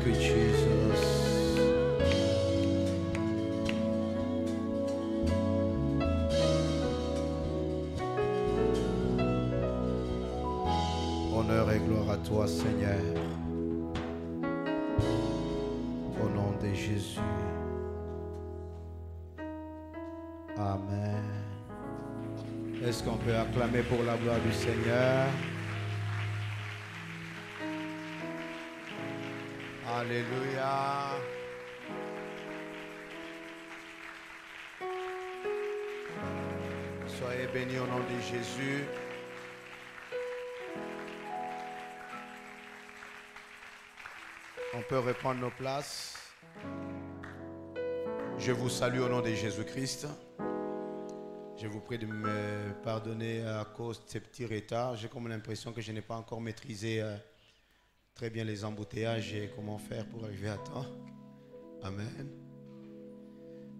Thank you. Honneur et gloire à toi, Seigneur. Au nom de Jésus. Amen. Est-ce qu'on peut acclamer pour la gloire du Seigneur? Alléluia. Soyez bénis au nom de Jésus. On peut reprendre nos places. Je vous salue au nom de Jésus-Christ. Je vous prie de me pardonner à cause de ces petits retards. J'ai comme l'impression que je n'ai pas encore maîtrisé euh, très bien les embouteillages et comment faire pour arriver à temps. Amen.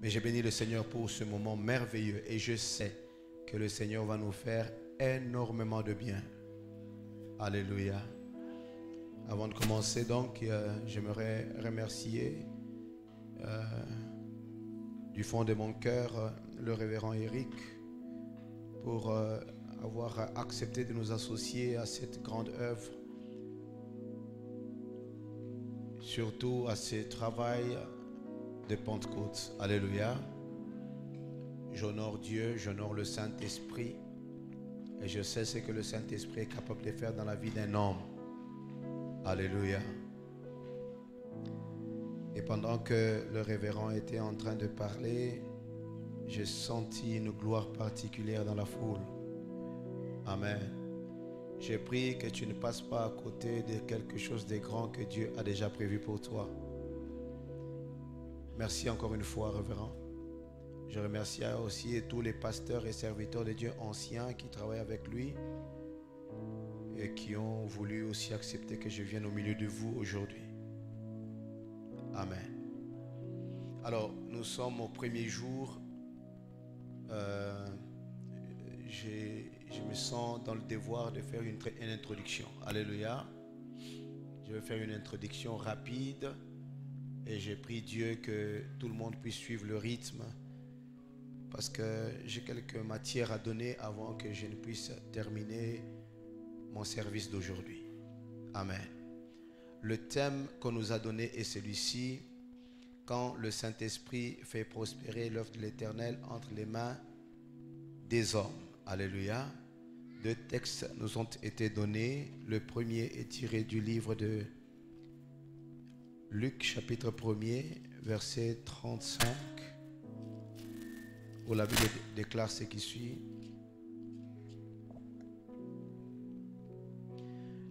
Mais j'ai béni le Seigneur pour ce moment merveilleux et je sais que le Seigneur va nous faire énormément de bien. Alléluia. Avant de commencer, donc, euh, j'aimerais remercier euh, du fond de mon cœur euh, le révérend Eric pour avoir accepté de nous associer à cette grande œuvre, surtout à ce travail de Pentecôte. Alléluia. J'honore Dieu, j'honore le Saint-Esprit et je sais ce que le Saint-Esprit est capable de faire dans la vie d'un homme. Alléluia. Et pendant que le révérend était en train de parler, j'ai senti une gloire particulière dans la foule. Amen. J'ai pris que tu ne passes pas à côté de quelque chose de grand que Dieu a déjà prévu pour toi. Merci encore une fois, révérend. Je remercie aussi tous les pasteurs et serviteurs de Dieu anciens qui travaillent avec lui et qui ont voulu aussi accepter que je vienne au milieu de vous aujourd'hui. Amen. Alors, nous sommes au premier jour. Euh, je me sens dans le devoir de faire une, introduction. Alléluia. Je vais faire une introduction rapide et j'ai pris Dieu que tout le monde puisse suivre le rythme parce que j'ai quelques matières à donner avant que je ne puisse terminer mon service d'aujourd'hui. Amen. Le thème qu'on nous a donné est celui-ci. Quand le Saint-Esprit fait prospérer l'œuvre de l'Éternel entre les mains des hommes. Alléluia. Deux textes nous ont été donnés. Le premier est tiré du livre de Luc chapitre 1er, verset 35, où la Bible déclare ce qui suit.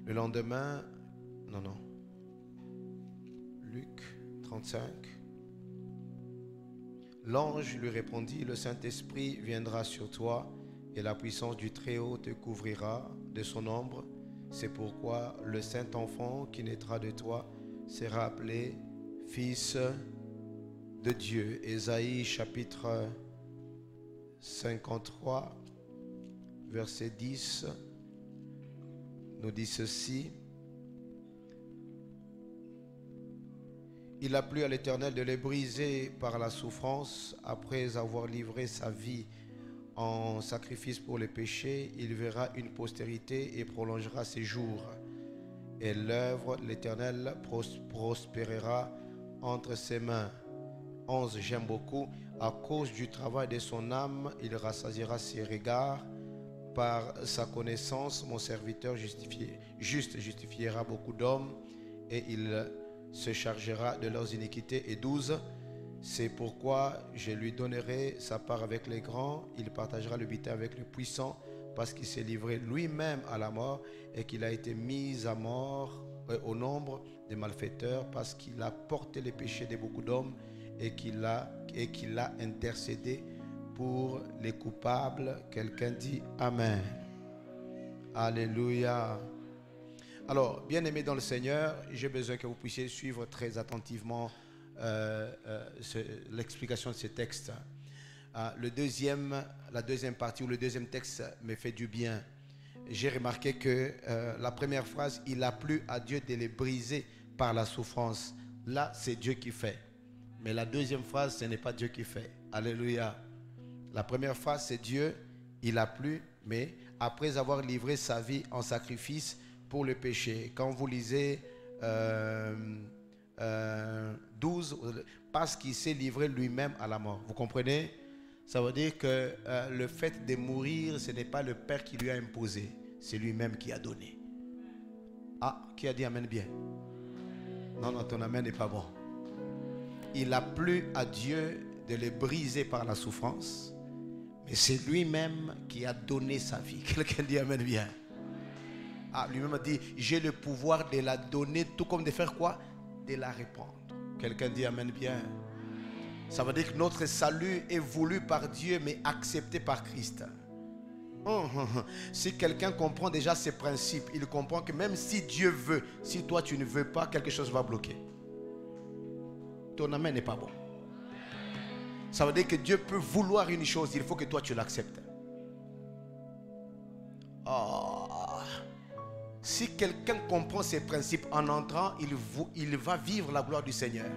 Le lendemain, non, non. Luc 35. L'ange lui répondit, le Saint-Esprit viendra sur toi et la puissance du Très-Haut te couvrira de son ombre. C'est pourquoi le Saint-Enfant qui naîtra de toi sera appelé Fils de Dieu. Ésaïe chapitre 53, verset 10 nous dit ceci. Il a plu à l'Éternel de les briser par la souffrance après avoir livré sa vie en sacrifice pour les péchés. Il verra une postérité et prolongera ses jours. Et l'œuvre l'Éternel pros- prospérera entre ses mains. 11, j'aime beaucoup. À cause du travail de son âme, il rassasiera ses regards. Par sa connaissance, mon serviteur justifié- juste justifiera beaucoup d'hommes et il se chargera de leurs iniquités. Et 12, c'est pourquoi je lui donnerai sa part avec les grands, il partagera le butin avec les puissants, parce qu'il s'est livré lui-même à la mort et qu'il a été mis à mort euh, au nombre des malfaiteurs, parce qu'il a porté les péchés de beaucoup d'hommes et qu'il a, et a intercédé pour les coupables. Quelqu'un dit Amen. Alléluia. Alors, bien aimé dans le Seigneur, j'ai besoin que vous puissiez suivre très attentivement l'explication de ces textes. Ah, le deuxième, la deuxième partie ou le deuxième texte me fait du bien. J'ai remarqué que euh, la première phrase, il a plu à Dieu de les briser par la souffrance. Là, c'est Dieu qui fait. Mais la deuxième phrase, ce n'est pas Dieu qui fait. Alléluia. La première phrase, c'est Dieu, il a plu, mais après avoir livré sa vie en sacrifice pour le péché. Quand vous lisez euh, 12, euh, parce qu'il s'est livré lui-même à la mort. Vous comprenez? Ça veut dire que euh, le fait de mourir, ce n'est pas le Père qui lui a imposé, c'est lui-même qui a donné. Ah, qui a dit Amen bien? Non, non, ton Amen n'est pas bon. Il a plu à Dieu de le briser par la souffrance, mais c'est lui-même qui a donné sa vie. Quelqu'un dit Amen bien. Ah, lui-même a dit, j'ai le pouvoir de la donner, tout comme de faire quoi? De la répandre. Quelqu'un dit Amen bien. Ça veut dire que notre salut est voulu par Dieu, mais accepté par Christ. Hum, hum, hum. Si quelqu'un comprend déjà ces principes, il comprend que même si Dieu veut, si toi tu ne veux pas, quelque chose va bloquer. Ton amen n'est pas bon. Ça veut dire que Dieu peut vouloir une chose, il faut que toi tu l'acceptes. Oh. Si quelqu'un comprend ces principes en entrant, il, il va vivre la gloire du Seigneur.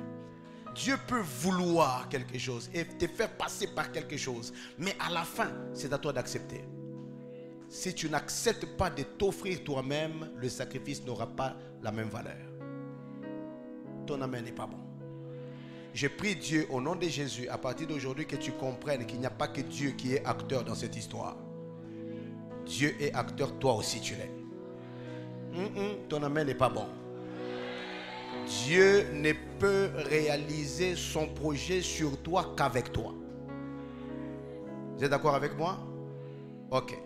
Dieu peut vouloir quelque chose et te faire passer par quelque chose. Mais à la fin, c'est à toi d'accepter. Si tu n'acceptes pas de t'offrir toi-même, le sacrifice n'aura pas la même valeur. Ton amen n'est pas bon. Je prie Dieu au nom de Jésus, à partir d'aujourd'hui, que tu comprennes qu'il n'y a pas que Dieu qui est acteur dans cette histoire. Dieu est acteur, toi aussi tu l'es ton amen n'est pas bon. Dieu ne peut réaliser son projet sur toi qu'avec toi. Vous êtes d'accord avec moi? Ok.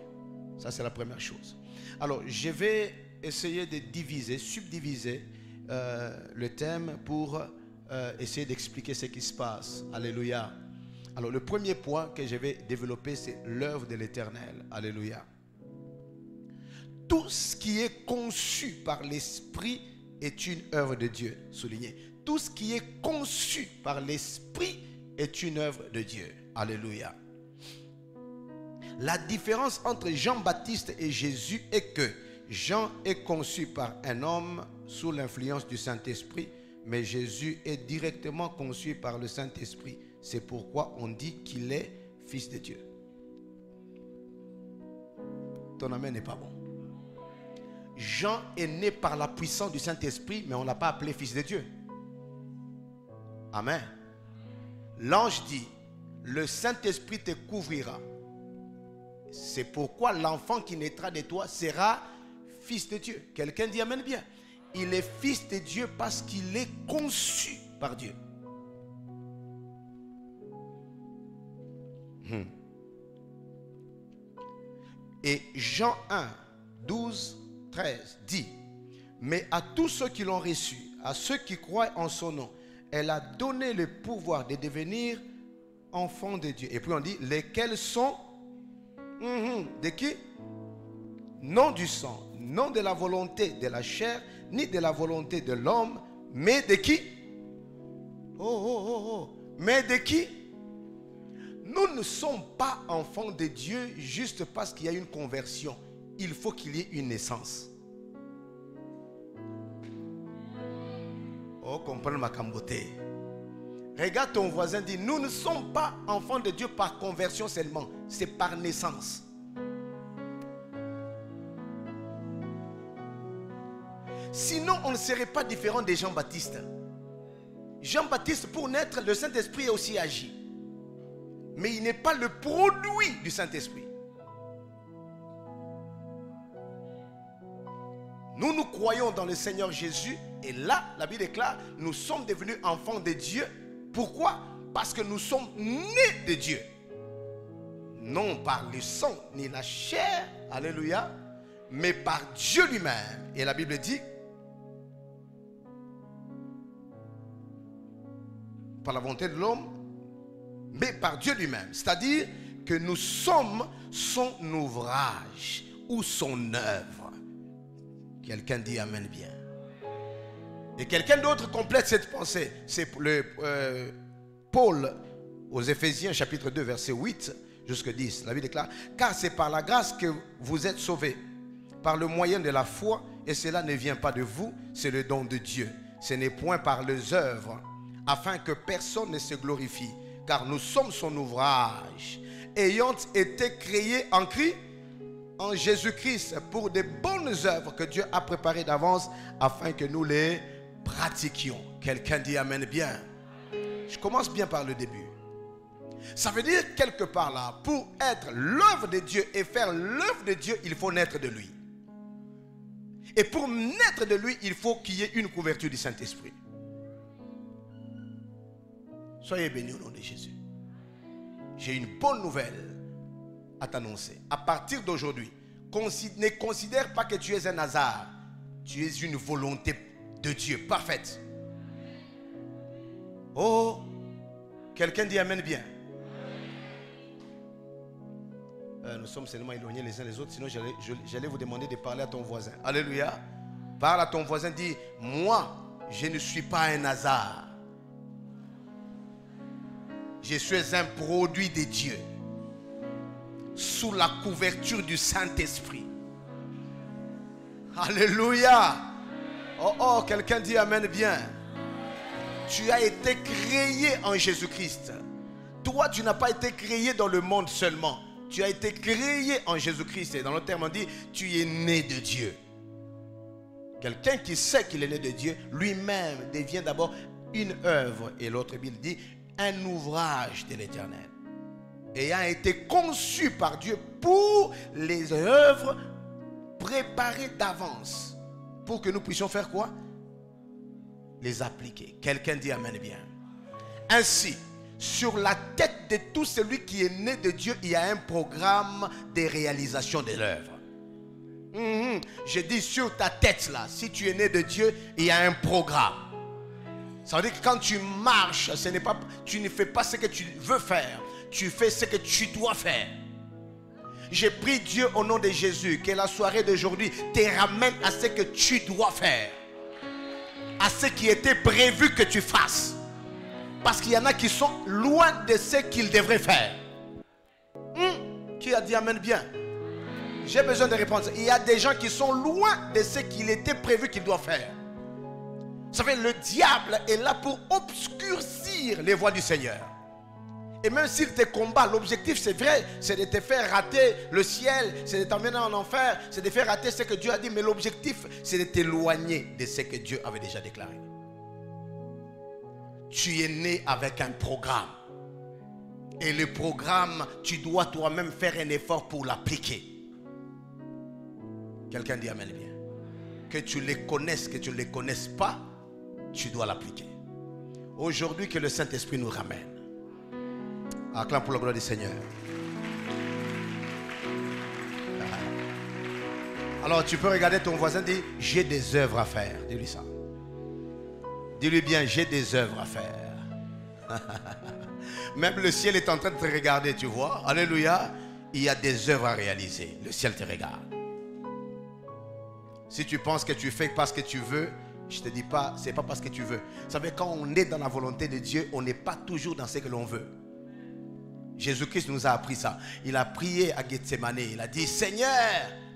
Ça, c'est la première chose. Alors, je vais essayer de diviser, subdiviser euh, le thème pour euh, essayer d'expliquer ce qui se passe. Alléluia. Alors, le premier point que je vais développer, c'est l'œuvre de l'éternel. Alléluia tout ce qui est conçu par l'Esprit est une œuvre de Dieu. Souligné. Tout ce qui est conçu par l'Esprit est une œuvre de Dieu. Alléluia. La différence entre Jean-Baptiste et Jésus est que Jean est conçu par un homme sous l'influence du Saint-Esprit, mais Jésus est directement conçu par le Saint-Esprit. C'est pourquoi on dit qu'il est fils de Dieu. Ton amen n'est pas bon. Jean est né par la puissance du Saint-Esprit, mais on ne l'a pas appelé fils de Dieu. Amen. L'ange dit, le Saint-Esprit te couvrira. C'est pourquoi l'enfant qui naîtra de toi sera fils de Dieu. Quelqu'un dit Amen bien. Il est fils de Dieu parce qu'il est conçu par Dieu. Hmm. Et Jean 1, 12 13 dit, mais à tous ceux qui l'ont reçu, à ceux qui croient en son nom, elle a donné le pouvoir de devenir enfants de Dieu. Et puis on dit, lesquels sont? Mhm, de qui? Non du sang, non de la volonté de la chair, ni de la volonté de l'homme, mais de qui? Oh, oh, oh, oh. Mais de qui? Nous ne sommes pas enfants de Dieu juste parce qu'il y a une conversion il faut qu'il y ait une naissance. Oh, comprends ma camboté. Regarde ton voisin, dit, nous ne sommes pas enfants de Dieu par conversion seulement, c'est par naissance. Sinon, on ne serait pas différent des Jean-Baptiste. Jean-Baptiste, pour naître, le Saint-Esprit est aussi agi. Mais il n'est pas le produit du Saint-Esprit. Nous nous croyons dans le Seigneur Jésus et là, la Bible déclare, nous sommes devenus enfants de Dieu. Pourquoi? Parce que nous sommes nés de Dieu. Non par le sang ni la chair, alléluia, mais par Dieu lui-même. Et la Bible dit, par la volonté de l'homme, mais par Dieu lui-même. C'est-à-dire que nous sommes son ouvrage ou son œuvre. Quelqu'un dit Amen bien. Et quelqu'un d'autre complète cette pensée. C'est euh, Paul aux Éphésiens chapitre 2 verset 8 jusqu'à 10. La Bible déclare, car c'est par la grâce que vous êtes sauvés, par le moyen de la foi, et cela ne vient pas de vous, c'est le don de Dieu. ce n'est point par les œuvres, afin que personne ne se glorifie, car nous sommes son ouvrage, ayant été créés en Christ, en Jésus-Christ, pour des bonnes œuvres que Dieu a préparées d'avance, afin que nous les pratiquions. Quelqu'un dit Amen bien. Je commence bien par le début. Ça veut dire quelque part là, pour être l'œuvre de Dieu et faire l'œuvre de Dieu, il faut naître de lui. Et pour naître de lui, il faut qu'il y ait une couverture du Saint-Esprit. Soyez bénis au nom de Jésus. J'ai une bonne nouvelle à t'annoncer. À partir d'aujourd'hui, ne considère pas que tu es un hasard. Tu es une volonté de Dieu parfaite. Oh, quelqu'un dit Amen bien. Euh, nous sommes seulement éloignés les uns les autres, sinon j'allais vous demander de parler à ton voisin. Alléluia. Parle à ton voisin, dis, moi, je ne suis pas un hasard. Je suis un produit de Dieu. Sous la couverture du Saint-Esprit. Alléluia. Oh, oh, quelqu'un dit Amen bien. Tu as été créé en Jésus-Christ. Toi, tu n'as pas été créé dans le monde seulement. Tu as été créé en Jésus-Christ. Et dans le terme, on dit, tu es né de Dieu. Quelqu'un qui sait qu'il est né de Dieu, lui-même devient d'abord une œuvre. Et l'autre Bible dit, un ouvrage de l'éternel. Ayant été conçu par Dieu pour les œuvres préparées d'avance. Pour que nous puissions faire quoi? Les appliquer. Quelqu'un dit Amen bien. Ainsi, sur la tête de tout celui qui est né de Dieu, il y a un programme de réalisation de l'œuvre. Mhm. Je dis sur ta tête là, si tu es né de Dieu, il y a un programme. Ça veut dire que quand tu marches, ce n'est pas, tu ne fais pas ce que tu veux faire, tu fais ce que tu dois faire. J'ai prie Dieu au nom de Jésus que la soirée d'aujourd'hui te ramène à ce que tu dois faire, à ce qui était prévu que tu fasses. Parce qu'il y en a qui sont loin de ce qu'ils devraient faire. Hmm? Qui a dit Amen bien? J'ai besoin de répondre. Il y a des gens qui sont loin de ce qu'il était prévu qu'ils doivent faire. Vous savez, le diable est là pour obscurcir les voies du Seigneur. Et même s'il te combat, l'objectif c'est vrai, c'est de te faire rater le ciel, c'est de t'emmener en enfer, c'est de faire rater ce que Dieu a dit. Mais l'objectif c'est de t'éloigner de ce que Dieu avait déjà déclaré tu es né avec un programme. Et le programme, tu dois toi-même faire un effort pour l'appliquer. Quelqu'un dit Amen bien. Que tu les connaisses, que tu ne les connaisses pas, tu dois l'appliquer. Aujourd'hui, que le Saint-Esprit nous ramène. Acclame pour la gloire du Seigneur. Alors tu peux regarder ton voisin dire, j'ai des œuvres à faire. Dis-lui ça. Dis-lui bien, j'ai des œuvres à faire. Même le ciel est en train de te regarder, tu vois. Alléluia. Il y a des œuvres à réaliser. Le ciel te regarde. Si tu penses que tu fais parce que tu veux, je te dis pas, c'est pas parce que tu veux. Vous savez, quand on est dans la volonté de Dieu, on n'est pas toujours dans ce que l'on veut. Jésus-Christ nous a appris ça. Il a prié à Gethsemane. Il a dit, Seigneur,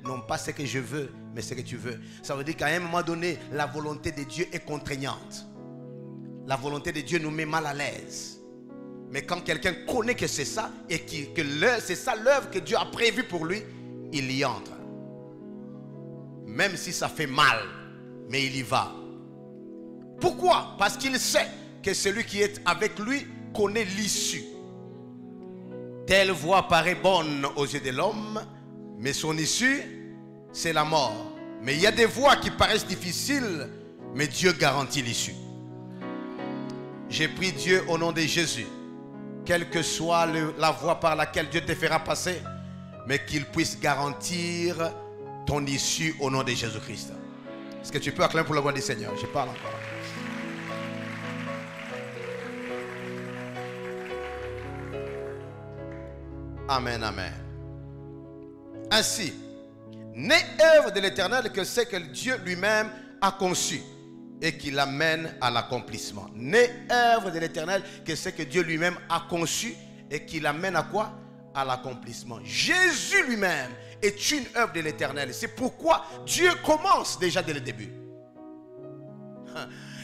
non pas ce que je veux, mais ce que tu veux. Ça veut dire qu'à un moment donné, la volonté de Dieu est contraignante la volonté de Dieu nous met mal à l'aise. Mais quand quelqu'un connaît que c'est ça et que c'est ça l'œuvre que Dieu a prévue pour lui, il y entre. Même si ça fait mal, mais il y va. Pourquoi? Parce qu'il sait que celui qui est avec lui connaît l'issue. Telle voie paraît bonne aux yeux de l'homme, mais son issue, c'est la mort. Mais il y a des voies qui paraissent difficiles, mais Dieu garantit l'issue. J'ai pris Dieu au nom de Jésus, quelle que soit la voie par laquelle Dieu te fera passer, mais qu'il puisse garantir ton issue au nom de Jésus-Christ. Est-ce que tu peux acclamer pour la voix du Seigneur? Je parle encore. Amen, amen. Ainsi, n'est œuvre de l'éternel que c'est que Dieu lui-même a conçu et qui l'amène à l'accomplissement. N'est œuvre de l'éternel que ce que Dieu lui-même a conçu et qui l'amène à quoi? À l'accomplissement. Jésus lui-même est une œuvre de l'éternel. C'est pourquoi Dieu commence déjà dès le début.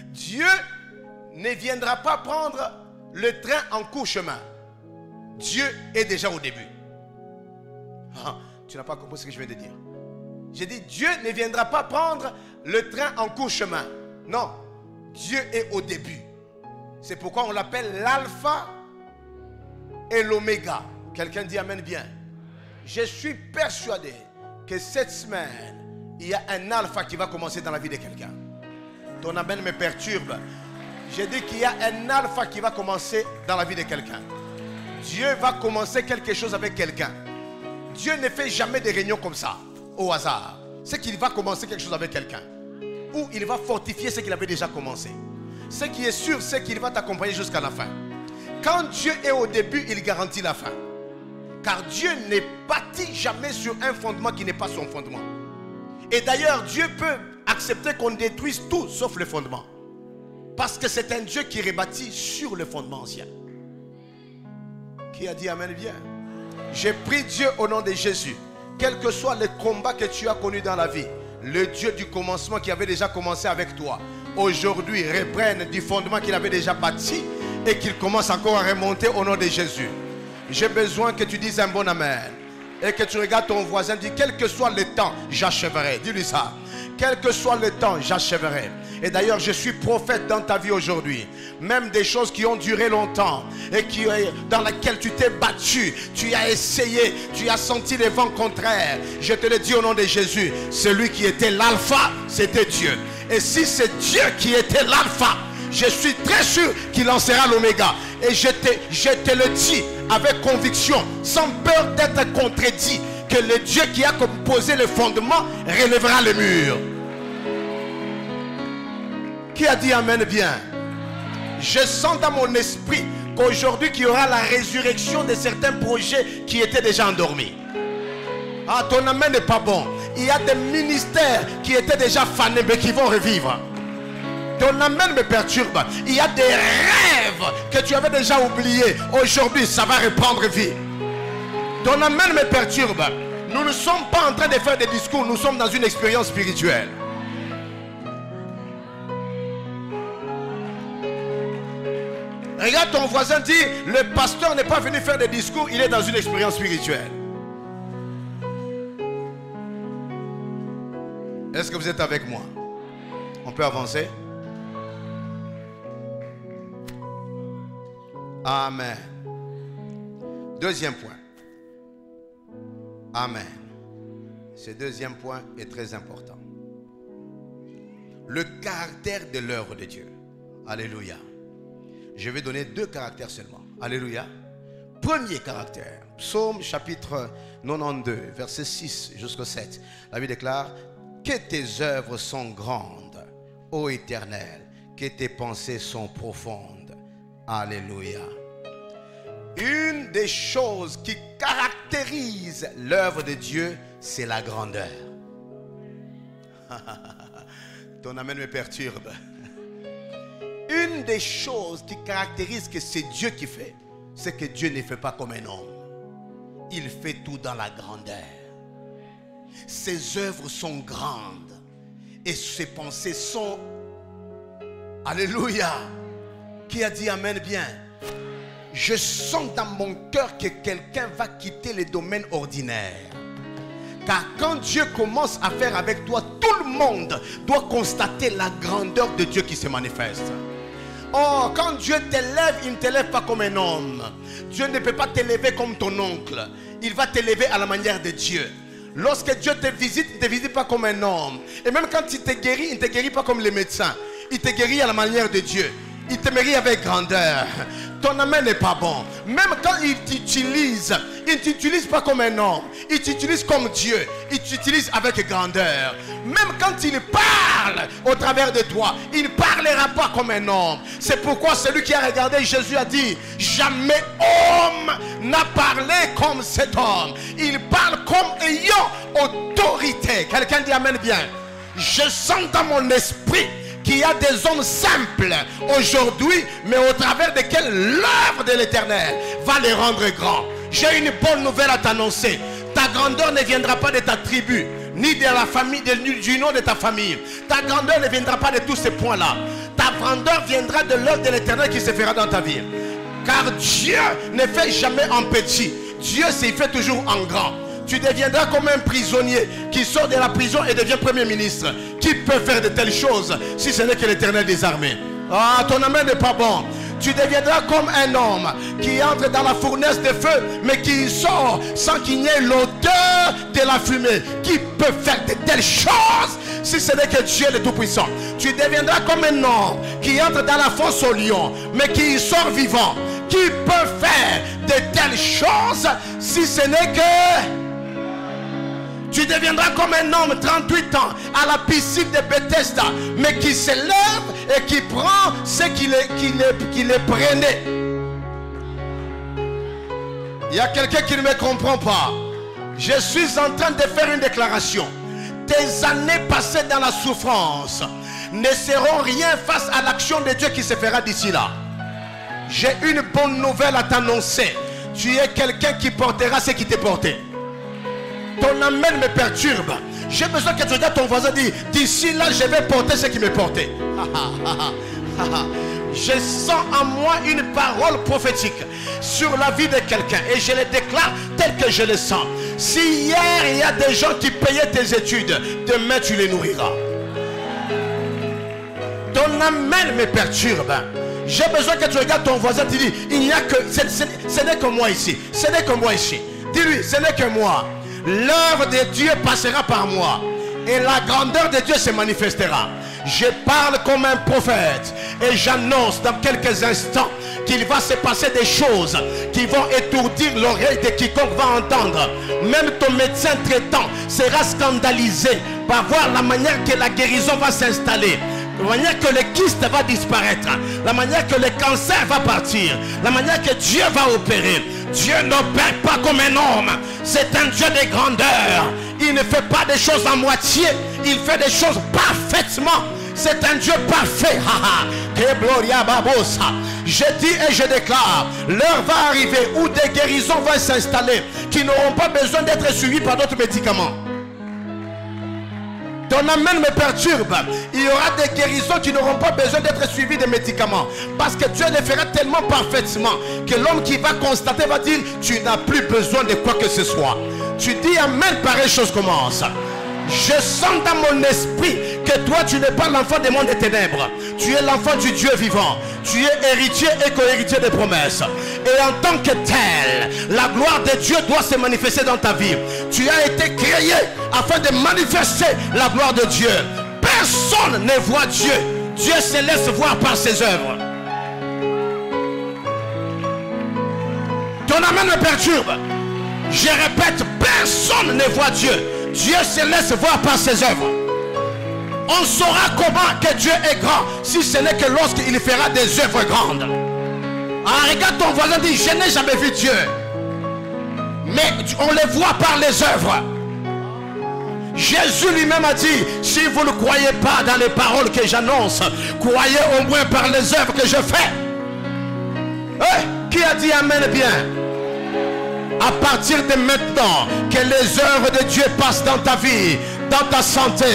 Dieu ne viendra pas prendre le train en court chemin. Dieu est déjà au début. Ah, tu n'as pas compris ce que je viens de dire. J'ai dit, Dieu ne viendra pas prendre le train en court chemin. Non, Dieu est au début. C'est pourquoi on l'appelle l'alpha et l'oméga. Quelqu'un dit Amen bien. Je suis persuadé que cette semaine, il y a un alpha qui va commencer dans la vie de quelqu'un. Ton Amen me perturbe. J'ai dit qu'il y a un alpha qui va commencer dans la vie de quelqu'un. Dieu va commencer quelque chose avec quelqu'un. Dieu ne fait jamais des réunions comme ça, au hasard. C'est qu'il va commencer quelque chose avec quelqu'un. Ou il va fortifier ce qu'il avait déjà commencé. Ce qui est sûr, c'est qu'il va t'accompagner jusqu'à la fin. Quand Dieu est au début, il garantit la fin. Car Dieu n'est bâti jamais sur un fondement qui n'est pas son fondement. Et d'ailleurs, Dieu peut accepter qu'on détruise tout sauf le fondement. Parce que c'est un Dieu qui rebâtit sur le fondement ancien. Qui a dit Amen bien J'ai pris Dieu au nom de Jésus. Quel que soit le combat que tu as connu dans la vie, le Dieu du commencement qui avait déjà commencé avec toi, aujourd'hui reprenne du fondement qu'il avait déjà bâti et qu'il commence encore à remonter au nom de Jésus. J'ai besoin que tu dises un bon Amen. Et que tu regardes ton voisin, dis, quel que soit le temps, j'achèverai. Dis-lui ça. Quel que soit le temps, j'achèverai. Et d'ailleurs, je suis prophète dans ta vie aujourd'hui. Même des choses qui ont duré longtemps et qui, dans lesquelles tu t'es battu, tu as essayé, tu as senti les vents contraires. Je te le dis au nom de Jésus. Celui qui était l'alpha, c'était Dieu. Et si c'est Dieu qui était l'alpha, je suis très sûr qu'il en sera l'oméga. Et je te, je te le dis avec conviction, sans peur d'être contredit, que le Dieu qui a composé le fondement relèvera le mur. Qui a dit Amen bien? Je sens dans mon esprit qu'aujourd'hui qu'il y aura la résurrection de certains projets qui étaient déjà endormis. Ah, ton Amen n'est pas bon. Il y a des ministères qui étaient déjà fanés mais qui vont revivre. Ton amen me perturbe. Il y a des rêves que tu avais déjà oubliés. Aujourd'hui, ça va reprendre vie. Ton amen me perturbe. Nous ne sommes pas en train de faire des discours, nous sommes dans une expérience spirituelle. Regarde ton voisin dit, le pasteur n'est pas venu faire des discours, il est dans une expérience spirituelle. Est-ce que vous êtes avec moi? On peut avancer? Amen. Deuxième point. Amen. Ce deuxième point est très important. Le caractère de l'œuvre de Dieu. Alléluia. Je vais donner deux caractères seulement. Alléluia. Premier caractère. Psaume chapitre 92, verset 6 jusqu'au 7. La Bible déclare que tes œuvres sont grandes, ô Éternel, que tes pensées sont profondes. Alléluia. Une des choses qui caractérise l'œuvre de Dieu, c'est la grandeur. Ton amen me perturbe. Une des choses qui caractérise que c'est Dieu qui fait, c'est que Dieu ne fait pas comme un homme. Il fait tout dans la grandeur. Ses œuvres sont grandes et ses pensées sont... Alléluia. Qui a dit Amen bien? Je sens dans mon cœur que quelqu'un va quitter les domaines ordinaires. Car quand Dieu commence à faire avec toi, tout le monde doit constater la grandeur de Dieu qui se manifeste. Oh, quand Dieu t'élève, il ne t'élève pas comme un homme. Dieu ne peut pas t'élever comme ton oncle. Il va t'élever à la manière de Dieu. Lorsque Dieu te visite, il ne te visite pas comme un homme. Et même quand il te guérit, il ne te guérit pas comme les médecins. Il te guérit à la manière de Dieu. Il te mérite avec grandeur. Ton amen n'est pas bon. Même quand il t'utilise, il ne t'utilise pas comme un homme. Il t'utilise comme Dieu. Il t'utilise avec grandeur. Même quand il parle au travers de toi, il ne parlera pas comme un homme. C'est pourquoi celui qui a regardé Jésus a dit, jamais homme n'a parlé comme cet homme. Il parle comme ayant autorité. Quelqu'un dit Amen bien. Je sens dans mon esprit qu'il a des hommes simples aujourd'hui, mais au travers desquels l'œuvre de l'éternel va les rendre grands. J'ai une bonne nouvelle à t'annoncer. Ta grandeur ne viendra pas de ta tribu, ni de la famille, du nom de ta famille. Ta grandeur ne viendra pas de tous ces points-là. Ta grandeur viendra de l'œuvre de l'éternel qui se fera dans ta vie. Car Dieu ne fait jamais en petit. Dieu s'y fait toujours en grand. Tu deviendras comme un prisonnier qui sort de la prison et devient premier ministre. Qui peut faire de telles choses si ce n'est que l'éternel des armées? Ah, ton amen n'est pas bon. Tu deviendras comme un homme qui entre dans la fournaise de feu, mais qui sort sans qu'il n'y ait l'odeur de la fumée. Qui peut faire de telles choses si ce n'est que Dieu le Tout-Puissant? Tu deviendras comme un homme qui entre dans la fosse au lion, mais qui sort vivant. Qui peut faire de telles choses si ce n'est que tu deviendras comme un homme 38 ans à la piscine de Bethesda, mais qui se lève et qui prend ce qu'il est, prenait. Il y a quelqu'un qui ne me comprend pas. Je suis en train de faire une déclaration. Tes années passées dans la souffrance ne seront rien face à l'action de Dieu qui se fera d'ici là. J'ai une bonne nouvelle à t'annoncer. Tu es quelqu'un qui portera ce qui t'est porté. Ton amen me perturbe. J'ai besoin que tu regardes ton voisin dire D'ici là, je vais porter ce qui me portait. je sens en moi une parole prophétique sur la vie de quelqu'un et je le déclare tel que je le sens. Si hier il y a des gens qui payaient tes études, demain tu les nourriras. Ton amen me perturbe. J'ai besoin que tu regardes ton voisin tu dis, il n'y a que, ce n'est que moi ici. Ce n'est que moi ici. Dis-lui, ce n'est que moi l'œuvre de Dieu passera par moi et la grandeur de Dieu se manifestera. Je parle comme un prophète et j'annonce dans quelques instants qu'il va se passer des choses qui vont étourdir l'oreille de quiconque va entendre. Même ton médecin traitant sera scandalisé par voir la manière que la guérison va s'installer. La manière que le kyste va disparaître. La manière que le cancer va partir. La manière que Dieu va opérer. Dieu n'opère pas comme un homme. C'est un Dieu de grandeur. Il ne fait pas des choses à moitié. Il fait des choses parfaitement. C'est un Dieu parfait. Je dis et je déclare, l'heure va arriver où des guérisons vont s'installer qui n'auront pas besoin d'être suivies par d'autres médicaments. Ton amen me perturbe. Il y aura des guérisons qui n'auront pas besoin d'être suivies de médicaments. Parce que Dieu les fera tellement parfaitement que l'homme qui va constater va dire, tu n'as plus besoin de quoi que ce soit. Tu dis Amen, pareille chose commence. Je sens dans mon esprit que toi, tu n'es pas l'enfant des mondes des ténèbres. Tu es l'enfant du Dieu vivant. Tu es héritier et co-héritier des promesses. Et en tant que tel, la gloire de Dieu doit se manifester dans ta vie. Tu as été créé afin de manifester la gloire de Dieu. Personne ne voit Dieu. Dieu se laisse voir par ses œuvres. Ton amen me perturbe. Je répète, personne ne voit Dieu. Dieu se laisse voir par ses œuvres. On saura comment que Dieu est grand si ce n'est que lorsqu'il fera des œuvres grandes. Ah, regarde ton voisin dit, je n'ai jamais vu Dieu. Mais on les voit par les œuvres. Jésus lui-même a dit, si vous ne croyez pas dans les paroles que j'annonce, croyez au moins par les œuvres que je fais. Eh, qui a dit Amen bien? À partir de maintenant, que les œuvres de Dieu passent dans ta vie, dans ta santé,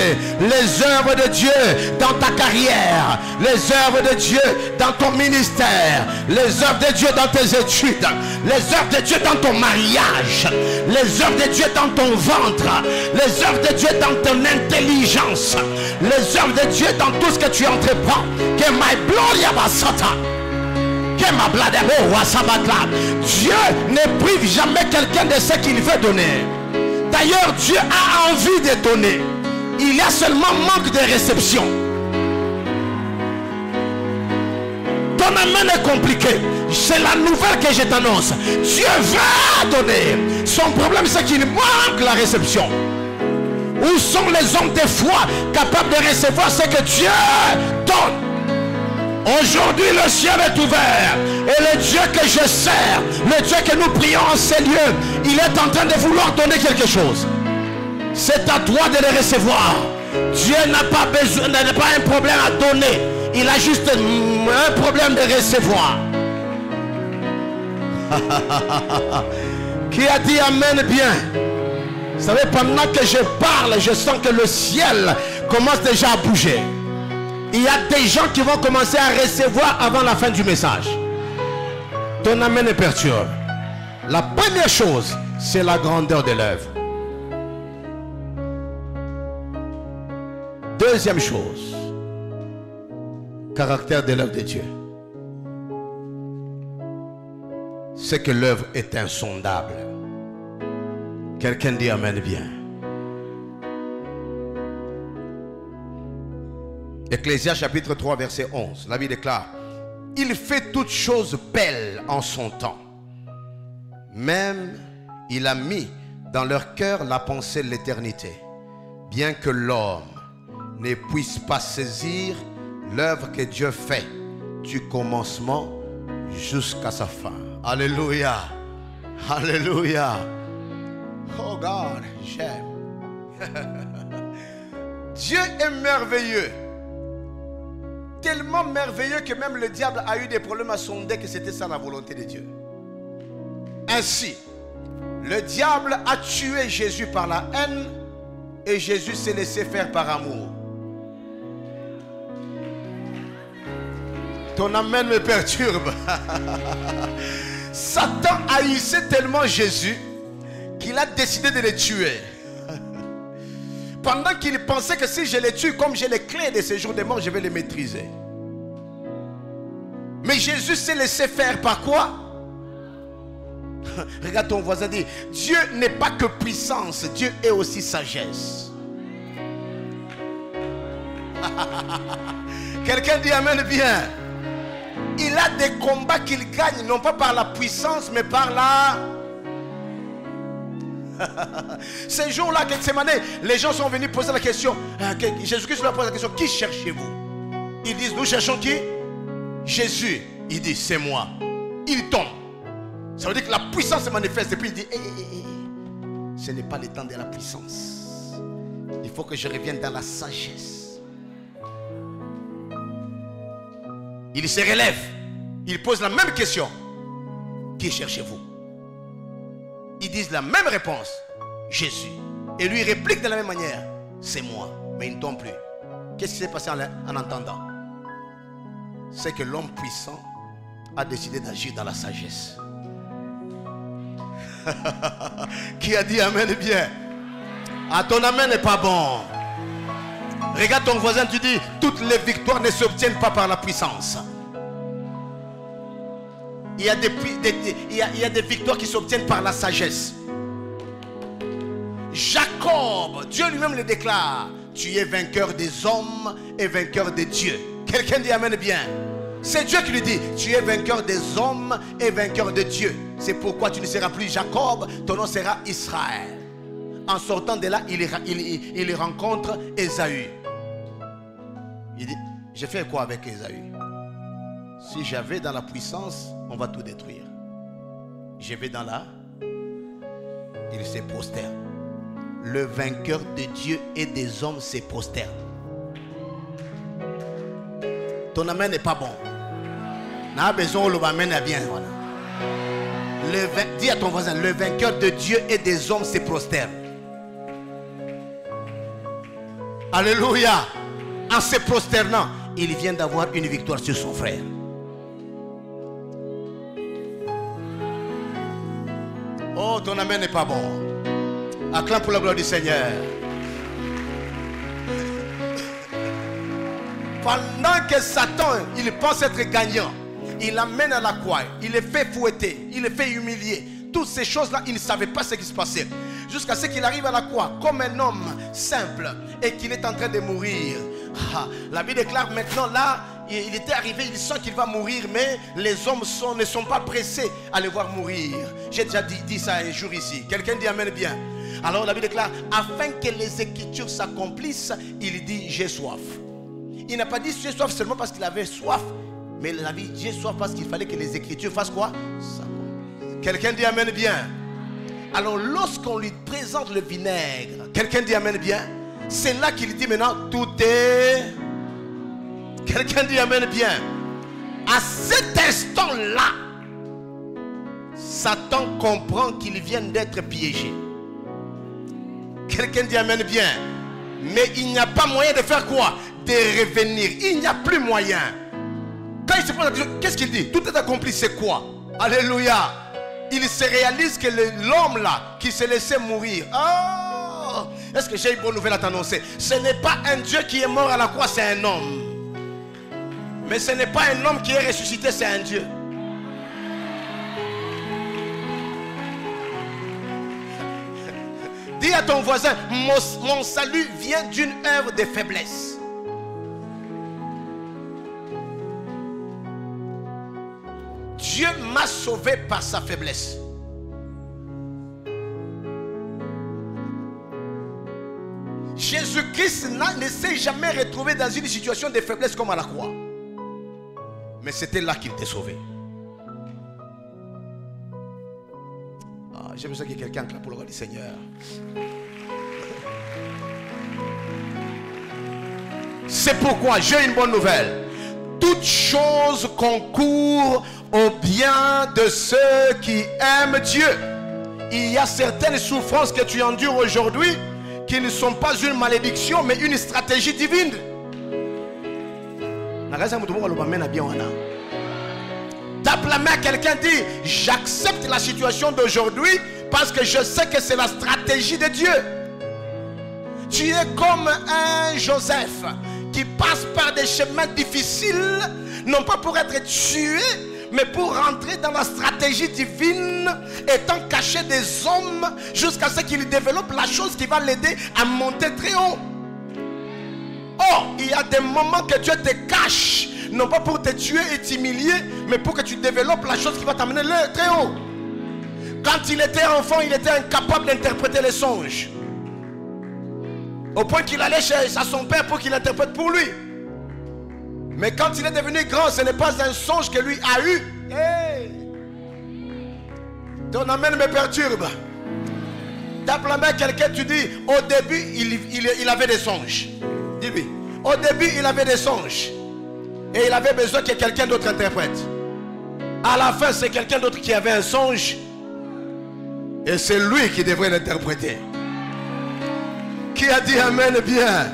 les œuvres de Dieu dans ta carrière, les œuvres de Dieu dans ton ministère, les œuvres de Dieu dans tes études, les œuvres de Dieu dans ton mariage, les œuvres de Dieu dans ton ventre, les œuvres de Dieu dans ton intelligence, les œuvres de Dieu dans tout ce que tu entreprends. Que my gloria basata. Dieu ne prive jamais quelqu'un de ce qu'il veut donner. D'ailleurs, Dieu a envie de donner. Il y a seulement manque de réception. Ton amen est compliqué. C'est la nouvelle que je t'annonce. Dieu va donner. Son problème, c'est qu'il manque la réception. Où sont les hommes de foi capables de recevoir ce que Dieu donne? Aujourd'hui, le ciel est ouvert. Et le Dieu que je sers, le Dieu que nous prions en ces lieux, il est en train de vouloir donner quelque chose. C'est à toi de le recevoir. Dieu n'a pas besoin, n'a pas un problème à donner. Il a juste un problème de recevoir. Qui a dit Amen bien? Vous savez, pendant que je parle, je sens que le ciel commence déjà à bouger. Il y a des gens qui vont commencer à recevoir avant la fin du message. Ton amen est perturbé. La première chose, c'est la grandeur de l'œuvre. Deuxième chose, caractère de l'œuvre de Dieu. C'est que l'œuvre est insondable. Quelqu'un dit Amen bien. Ecclésias chapitre 3 verset 11. La Bible déclare, il fait toutes choses belles en son temps. Même il a mis dans leur cœur la pensée de l'éternité. Bien que l'homme ne puisse pas saisir l'œuvre que Dieu fait du commencement jusqu'à sa fin. Alléluia. Alléluia. Oh God, j'aime. Dieu est merveilleux. Tellement merveilleux que même le diable a eu des problèmes à sonder que c'était ça la volonté de Dieu. Ainsi, le diable a tué Jésus par la haine et Jésus s'est laissé faire par amour. Ton amen me perturbe. Satan haïssait tellement Jésus qu'il a décidé de le tuer. Pendant qu'il pensait que si je les tue, comme j'ai les clés de ces jours de mort, je vais les maîtriser. Mais Jésus s'est laissé faire par quoi? Regarde ton voisin, dit, Dieu n'est pas que puissance, Dieu est aussi sagesse. Quelqu'un dit Amen bien. Il a des combats qu'il gagne, non pas par la puissance, mais par la... Ces jours-là, années, les gens sont venus poser la question. Euh, Jésus-Christ leur pose la question, qui cherchez-vous? Ils disent, nous cherchons qui? Jésus. Il dit, c'est moi. Il tombe. Ça veut dire que la puissance se manifeste. Et puis il dit, ce n'est pas le temps de la puissance. Il faut que je revienne dans la sagesse. Il se relève. Il pose la même question. Qui cherchez-vous? Ils disent la même réponse. Jésus. Et lui réplique de la même manière. C'est moi. Mais il ne tombe plus. Qu'est-ce qui s'est passé en, en entendant? C'est que l'homme puissant a décidé d'agir dans la sagesse. Qui a dit Amen bien? Ah, ton Amen n'est pas bon. Regarde ton voisin, tu dis, toutes les victoires ne s'obtiennent pas par la puissance. Il y a des, victoires qui s'obtiennent par la sagesse. Jacob, Dieu lui-même le déclare, tu es vainqueur des hommes et vainqueur des dieux. Quelqu'un dit Amen bien. C'est Dieu qui lui dit, tu es vainqueur des hommes et vainqueur de Dieu. C'est pourquoi tu ne seras plus Jacob, ton nom sera Israël. En sortant de là, il, il, rencontre Esaü. Il dit, j'ai fait quoi avec Esaü? Si j'avais dans la puissance, on va tout détruire. Je vais dans la... Il se prosterne. Le vainqueur de Dieu et des hommes se prosterne. Ton amen n'est pas bon. N'a besoin bien. Le, dis à ton voisin, le vainqueur de Dieu et des hommes se prosterne. Alléluia. En se prosternant, il vient d'avoir une victoire sur son frère. Ton amen n'est pas bon. Acclame pour la gloire du Seigneur. Pendant que Satan, il pense être gagnant, il l'amène à la croix, il le fait fouetter, il le fait humilier. Toutes ces choses-là, il ne savait pas ce qui se passait. Jusqu'à ce qu'il arrive à la croix comme un homme simple et qu'il est en train de mourir. Ah, la Bible déclare maintenant là, il était arrivé, il sent qu'il va mourir, mais les hommes ne sont pas pressés à le voir mourir. J'ai déjà dit, dit, ça un jour ici. Quelqu'un dit Amen bien. Alors la Bible déclare, afin que les écritures s'accomplissent, il dit, j'ai soif. Il n'a pas dit j'ai soif seulement parce qu'il avait soif, mais la vie, j'ai soif parce qu'il fallait que les écritures fassent quoi? Quelqu'un dit Amen bien. Alors lorsqu'on lui présente le vinaigre, quelqu'un dit Amen bien. C'est là qu'il dit maintenant, tout est... Quelqu'un dit Amen bien. À cet instant-là, Satan comprend qu'il vient d'être piégé. Quelqu'un dit Amen bien. Mais il n'y a pas moyen de faire quoi? De revenir. Il n'y a plus moyen. Quand il se pose la question, qu'est-ce qu'il dit? Tout est accompli, c'est quoi? Alléluia. Il se réalise que l'homme là, qui s'est laissé mourir. Oh Est-ce que j'ai une bonne nouvelle à t'annoncer? Ce n'est pas un Dieu qui est mort à la croix, c'est un homme. Mais ce n'est pas un homme qui est ressuscité, c'est un Dieu. Dis à ton voisin, mon, salut vient d'une œuvre de faiblesse. Dieu m'a sauvé par sa faiblesse. Jésus-Christ ne s'est jamais retrouvé dans une situation de faiblesse comme à la croix. C'était là qu'il t'est sauvé. J'ai besoin que quelqu'un clappe pour le roi du Seigneur. C'est pourquoi j'ai une bonne nouvelle. Toutes choses concourent au bien de ceux qui aiment Dieu. Il y a certaines souffrances que tu endures aujourd'hui qui ne sont pas une malédiction mais une stratégie divine. Tape la main, quelqu'un dit, j'accepte la situation d'aujourd'hui parce que je sais que c'est la stratégie de Dieu. Tu es comme un Joseph qui passe par des chemins difficiles, non pas pour être tué, mais pour rentrer dans la stratégie divine, étant caché des hommes jusqu'à ce qu'il développe la chose qui va l'aider à monter très haut. Oh, il y a des moments que Dieu te cache non pas pour te tuer et t'humilier, mais pour que tu développes la chose qui va t'amener très haut. Quand il était enfant, il était incapable d'interpréter les songes. Au point qu'il allait chez son père pour qu'il interprète pour lui. Mais quand il est devenu grand, ce n'est pas un songe que lui a eu. Ton amène me perturbe. Tape quelqu'un, tu dis, au début, il avait des songes. Au début, il avait des songes. Et il avait besoin que quelqu'un d'autre interprète. À la fin, c'est quelqu'un d'autre qui avait un songe. Et c'est lui qui devrait l'interpréter. Qui a dit Amen bien?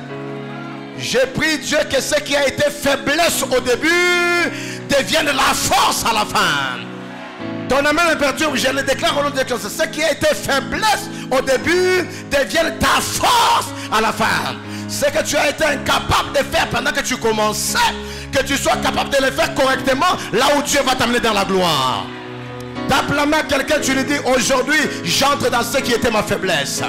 J'ai pris Dieu que ce qui a été faiblesse au début devienne la force à la fin. Ton amen me perturbe, je le déclare au nom de Dieu. Ce qui a été faiblesse au début devienne ta force à la fin. Ce que tu as été incapable de faire pendant que tu commençais, que tu sois capable de le faire correctement là où Dieu va t'amener dans la gloire. Tape la main à quelqu'un, tu lui dis aujourd'hui, j'entre dans ce qui était ma faiblesse.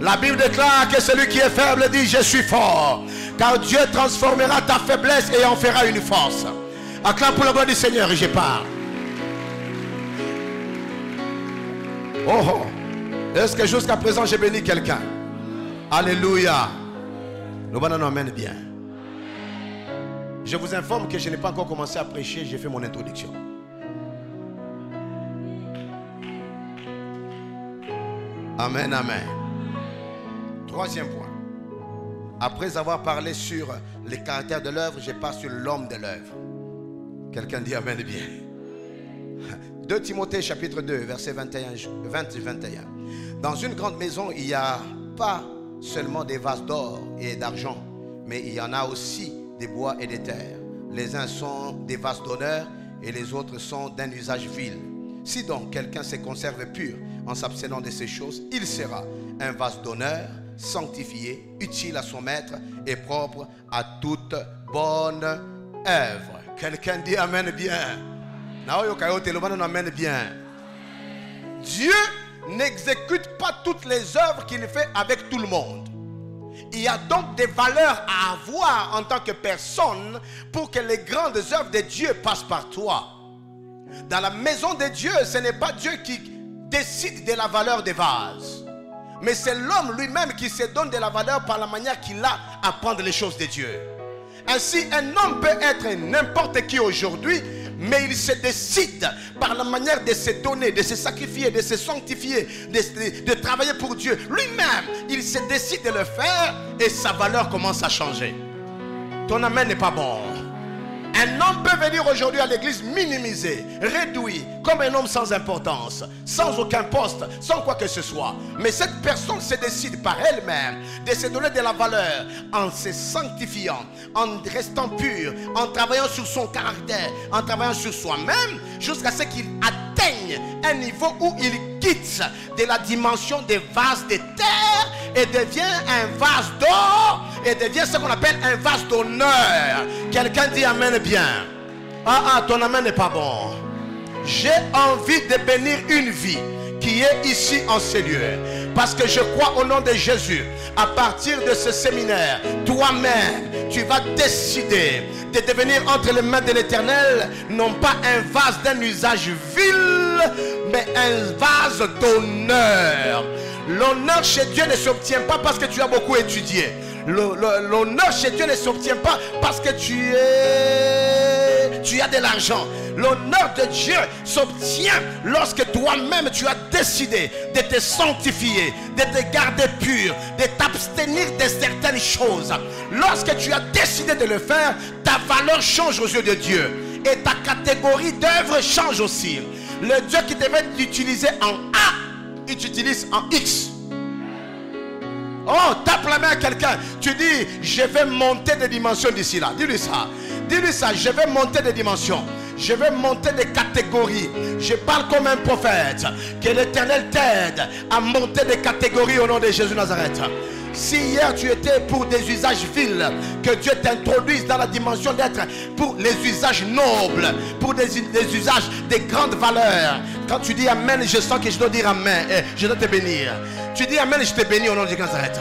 La Bible déclare que celui qui est faible dit je suis fort. Car Dieu transformera ta faiblesse et en fera une force. Acclame pour le gloire du Seigneur et je parle. Oh, oh. Est-ce que jusqu'à présent j'ai béni quelqu'un? Alléluia. Nous allons amène bien. Je vous informe que je n'ai pas encore commencé à prêcher, j'ai fait mon introduction. Amen, amen. Troisième point. Après avoir parlé sur les caractères de l'œuvre, je passe sur l'homme de l'œuvre. Quelqu'un dit Amen bien. 2 Timothée chapitre 2, verset 21, 20 21. Dans une grande maison, il n'y a pas seulement des vases d'or et d'argent, mais il y en a aussi des bois et des terres. Les uns sont des vases d'honneur et les autres sont d'un usage vil. Si donc quelqu'un se conserve pur en s'abstenant de ces choses, il sera un vase d'honneur, sanctifié, utile à son maître et propre à toute bonne œuvre. Quelqu'un dit Amen bien. Amen bien. Dieu n'exécute pas toutes les œuvres qu'il fait avec tout le monde. Il y a donc des valeurs à avoir en tant que personne pour que les grandes œuvres de Dieu passent par toi. Dans la maison de Dieu, ce n'est pas Dieu qui décide de la valeur des vases. Mais c'est l'homme lui-même qui se donne de la valeur par la manière qu'il a à prendre les choses de Dieu. Ainsi, un homme peut être n'importe qui aujourd'hui, mais il se décide par la manière de se donner, de se sacrifier, de se sanctifier, de, travailler pour Dieu. Lui-même, il se décide de le faire et sa valeur commence à changer. Ton amen n'est pas bon. Un homme peut venir aujourd'hui à l'église minimisé, réduit, comme un homme sans importance, sans aucun poste, sans quoi que ce soit. Mais cette personne se décide par elle-même de se donner de la valeur en se sanctifiant, en restant pur, en travaillant sur son caractère, en travaillant sur soi-même, jusqu'à ce qu'il atteigne un niveau où il de la dimension des vases de terre et devient un vase d'or et devient ce qu'on appelle un vase d'honneur. Quelqu'un dit Amen bien. Ah ah, ton Amen n'est pas bon. J'ai envie de bénir une vie qui est ici en ces lieux. Parce que je crois au nom de Jésus, à partir de ce séminaire, toi-même, tu vas décider de devenir entre les mains de l'Éternel, non pas un vase d'un usage vil, mais un vase d'honneur. L'honneur chez Dieu ne s'obtient pas parce que tu as beaucoup étudié. L'honneur chez Dieu ne s'obtient pas parce que tu es, tu as de l'argent. L'honneur de Dieu s'obtient lorsque toi-même tu as décidé de te sanctifier, de te garder pur, de t'abstenir de certaines choses. Lorsque tu as décidé de le faire, ta valeur change aux yeux de Dieu. Et ta catégorie d'œuvre change aussi. Le Dieu qui devait t'utiliser en A, il t'utilise en X. Oh, tape la main à quelqu'un. Tu dis, je vais monter des dimensions d'ici là. Dis-lui ça. Dis-lui ça, je vais monter des dimensions. Je vais monter des catégories. Je parle comme un prophète. Que l'Éternel t'aide à monter des catégories au nom de Jésus Nazareth. Si hier tu étais pour des usages vils, que Dieu t'introduise dans la dimension d'être pour les usages nobles, pour des, usages de grandes valeurs. Quand tu dis Amen, je sens que je dois dire Amen. Je dois te bénir. Tu dis Amen, je te bénis au nom de Nazareth.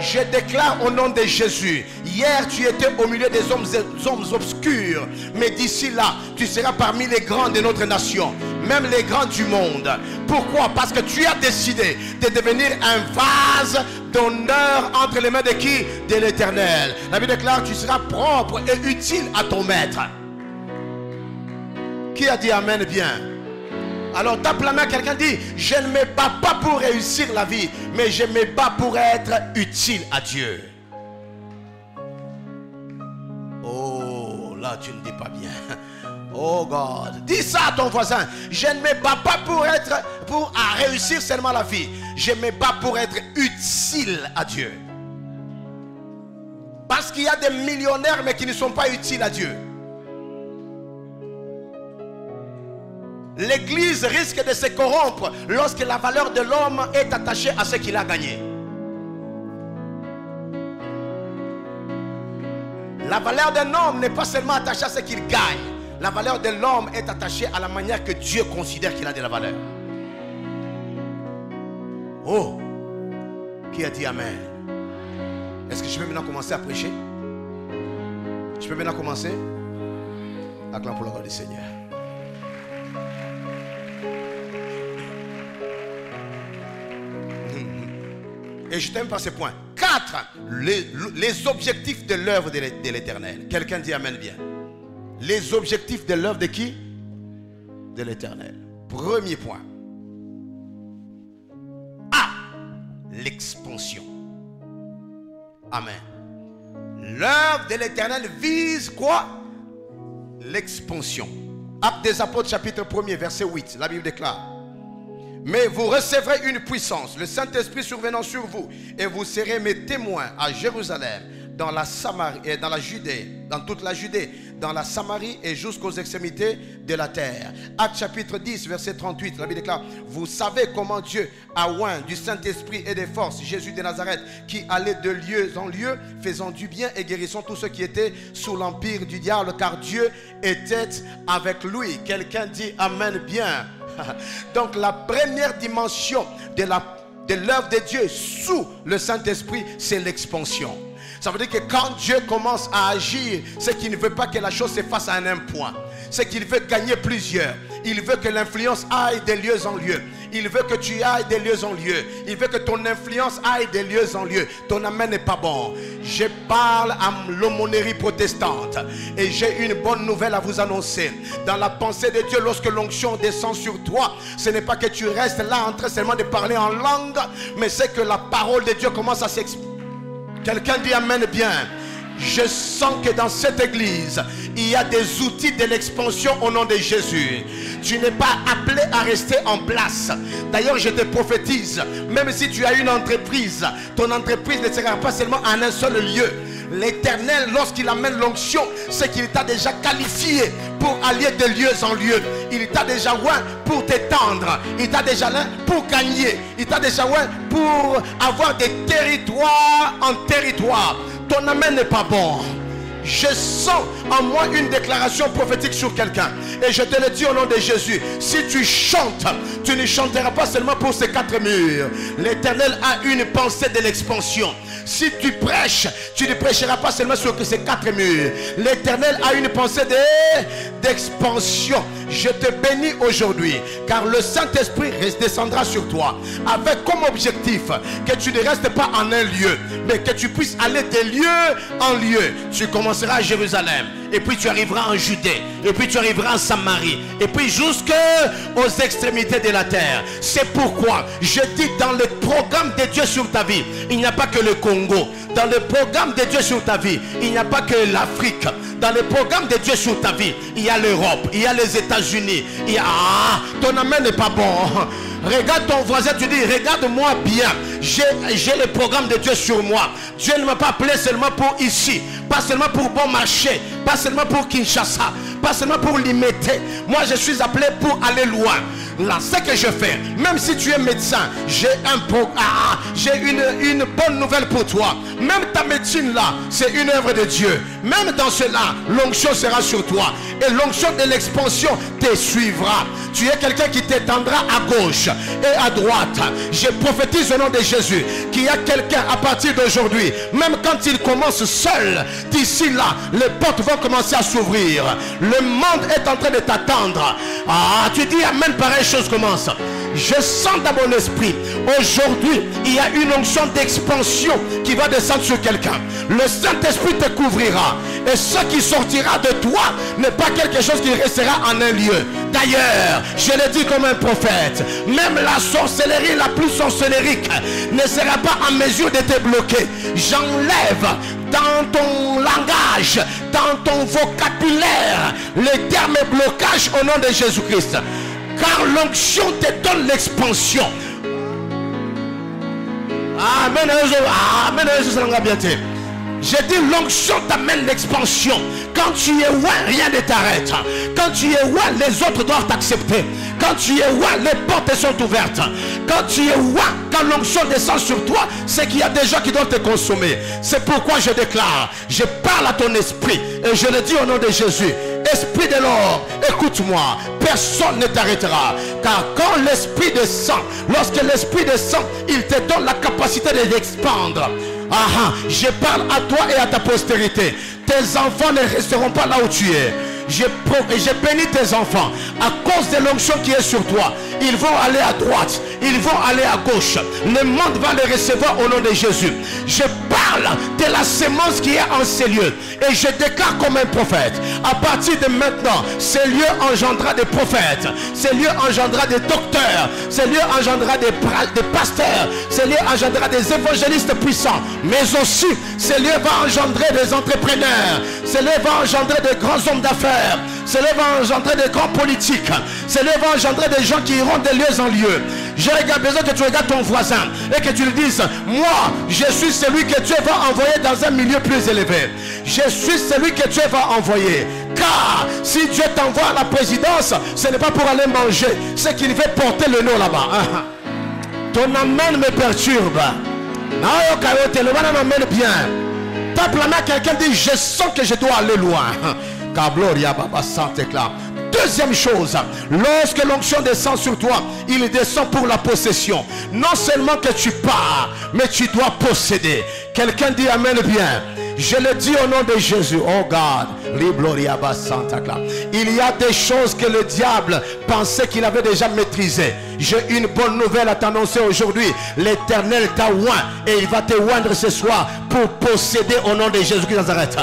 Je déclare au nom de Jésus. Hier, tu étais au milieu des hommes, obscurs. Mais d'ici là, tu seras parmi les grands de notre nation. Même les grands du monde. Pourquoi? Parce que tu as décidé de devenir un vase d'honneur entre les mains de qui? De l'éternel. La Bible déclare tu seras propre et utile à ton maître. Qui a dit Amen bien? Alors tape la main, quelqu'un dit, je ne me bats pas pour réussir la vie, mais je me bats pour être utile à Dieu. Oh, là tu ne dis pas bien. Oh God, dis ça à ton voisin. Je ne me bats pas pour être, pour réussir seulement la vie. Je me bats pour être utile à Dieu. Parce qu'il y a des millionnaires mais qui ne sont pas utiles à Dieu. L'église risque de se corrompre lorsque la valeur de l'homme est attachée à ce qu'il a gagné. La valeur d'un homme n'est pas seulement attachée à ce qu'il gagne. La valeur de l'homme est attachée à la manière que Dieu considère qu'il a de la valeur. Oh, qui a dit Amen? Est-ce que je peux maintenant commencer à prêcher? Je peux maintenant commencer? Acclame pour roi du Seigneur. Je t'aime par ce point. Quatre, les, objectifs de l'œuvre de l'éternel. Quelqu'un dit Amen bien. Les objectifs de l'œuvre de qui? De l'éternel. Premier point. A. L'expansion. Amen. L'œuvre de l'éternel vise quoi? L'expansion. Acte des apôtres chapitre 1er verset 8. La Bible déclare. Mais vous recevrez une puissance, le Saint-Esprit survenant sur vous, et vous serez mes témoins à Jérusalem, dans la Samarie et dans la Judée, dans toute la Judée, dans la Samarie et jusqu'aux extrémités de la terre. Acte chapitre 10, verset 38, la Bible déclare, vous savez comment Dieu a oint du Saint-Esprit et des forces Jésus de Nazareth, qui allait de lieu en lieu, faisant du bien et guérissant tous ceux qui étaient sous l'empire du diable, car Dieu était avec lui. Quelqu'un dit Amen bien. Donc la première dimension de l'œuvre de, Dieu sous le Saint-Esprit, c'est l'expansion. Ça veut dire que quand Dieu commence à agir, c'est qu'il ne veut pas que la chose se fasse à un point. C'est qu'il veut gagner plusieurs. Il veut que l'influence aille de lieu en lieu. Il veut que tu ailles de lieu en lieu. Il veut que ton influence aille de lieu en lieu. Ton amen n'est pas bon. Je parle à l'aumônerie protestante. Et j'ai une bonne nouvelle à vous annoncer. Dans la pensée de Dieu, lorsque l'onction descend sur toi, ce n'est pas que tu restes là en train seulement de parler en langue, mais c'est que la parole de Dieu commence à s'exprimer. Quelqu'un dit Amen bien. Je sens que dans cette église, il y a des outils de l'expansion au nom de Jésus. Tu n'es pas appelé à rester en place. D'ailleurs, je te prophétise, même si tu as une entreprise, ton entreprise ne sera pas seulement en un seul lieu. L'éternel, lorsqu'il amène l'onction, c'est qu'il t'a déjà qualifié pour aller de lieu en lieu. Il t'a déjà oint pour t'étendre. Il t'a déjà là pour gagner. Il t'a déjà oint pour avoir des territoires en territoire. Ton amen n'est pas bon. Je sens en moi une déclaration prophétique sur quelqu'un. Et je te le dis au nom de Jésus. Si tu chantes, tu ne chanteras pas seulement pour ces quatre murs. L'éternel a une pensée de l'expansion. Si tu prêches, tu ne prêcheras pas seulement sur ces quatre murs. L'éternel a une pensée d'expansion. Je te bénis aujourd'hui, car le Saint-Esprit descendra sur toi avec comme objectif que tu ne restes pas en un lieu, mais que tu puisses aller de lieu en lieu. Tu commenceras à Jérusalem, et puis tu arriveras en Judée, et puis tu arriveras en Samarie, et puis jusqu'aux extrémités de la terre. C'est pourquoi je dis dans le programme de Dieu sur ta vie, il n'y a pas que le Congo. Dans le programme de Dieu sur ta vie, il n'y a pas que l'Afrique. Dans le programme de Dieu sur ta vie, il y a l'Europe, il y a les États-Unis. Il y a... Ah, ton amen n'est pas bon. Regarde ton voisin, tu dis, regarde-moi bien. J'ai le programme de Dieu sur moi. Dieu ne m'a pas appelé seulement pour ici, pas seulement pour bon marché, pas seulement pour Kinshasa, pas seulement pour limiter. Moi, je suis appelé pour aller loin. Là, ce que je fais, même si tu es médecin, j'ai un ah, ah, j'ai une, une bonne nouvelle pour toi. Même ta médecine là, c'est une œuvre de Dieu. Même dans cela, l'onction sera sur toi. Et l'onction de l'expansion te suivra. Tu es quelqu'un qui t'étendra à gauche et à droite. Je prophétise au nom de Jésus qu'il y a quelqu'un à partir d'aujourd'hui, même quand il commence seul, d'ici là, les portes vont commencer à s'ouvrir. Le monde est en train de t'attendre. Ah, tu dis Amen, pareille chose commence. Je sens dans mon esprit, aujourd'hui, il y a une onction d'expansion qui va descendre sur quelqu'un. Le Saint-Esprit te couvrira. Et ce qui sortira de toi n'est pas quelque chose qui restera en un lieu. D'ailleurs, je le dis comme un prophète, même la sorcellerie la plus sorcellerique ne sera pas en mesure de te bloquer. J'enlève dans ton langage, dans ton vocabulaire, les termes blocage au nom de Jésus-Christ. Car l'onction te donne l'expansion. Amen. Amen. J'ai dit l'onction t'amène l'expansion. Quand tu es loin, rien ne t'arrête. Quand tu es loin, les autres doivent t'accepter. Quand tu es loin, les portes sont ouvertes. Quand tu es loin, quand l'onction descend sur toi, c'est qu'il y a des gens qui doivent te consommer. C'est pourquoi je déclare, je parle à ton esprit et je le dis au nom de Jésus. Esprit de l'or, écoute-moi, personne ne t'arrêtera. Car quand l'esprit descend, lorsque l'esprit descend, il te donne la capacité de l'expandre. Ah, ah, je parle à toi et à ta postérité. Tes enfants ne resteront pas là où tu es. Je, je bénis tes enfants à cause de l'onction qui est sur toi. Ils vont aller à droite, ils vont aller à gauche. Le monde va les recevoir au nom de Jésus. Je parle de la sémence qui est en ces lieux. Et je déclare comme un prophète. À partir de maintenant, ces lieux engendra des prophètes. Ces lieux engendra des docteurs. Ces lieux engendra des, des pasteurs. Ces lieux engendra des évangélistes puissants. Mais aussi, ces lieux vont engendrer des entrepreneurs. Ces lieux vont engendrer de grands hommes d'affaires. Ces lieux vont engendrer des grands politiques. Ces lieux vont engendrer des gens qui iront de lieu en lieu. J'ai besoin que tu regardes ton voisin et que tu lui dises, moi, je suis celui que Dieu va envoyer dans un milieu plus élevé. Je suis celui que Dieu va envoyer. Car si Dieu t'envoie à la présidence, ce n'est pas pour aller manger, c'est qu'il veut porter le nom là-bas. Ton amen me perturbe. Le m'amène bien. Tape la main quelqu'un dit, je sens que je dois aller loin. Car gloria Baba Deuxième chose, lorsque l'onction descend sur toi, il descend pour la possession. Non seulement que tu pars, mais tu dois posséder. Quelqu'un dit Amen bien. Je le dis au nom de Jésus. Oh God. Il y a des choses que le diable pensait qu'il avait déjà maîtrisées. J'ai une bonne nouvelle à t'annoncer aujourd'hui. L'éternel t'a oint et il va te oindre ce soir pour posséder au nom de Jésus-Christ Nazareth.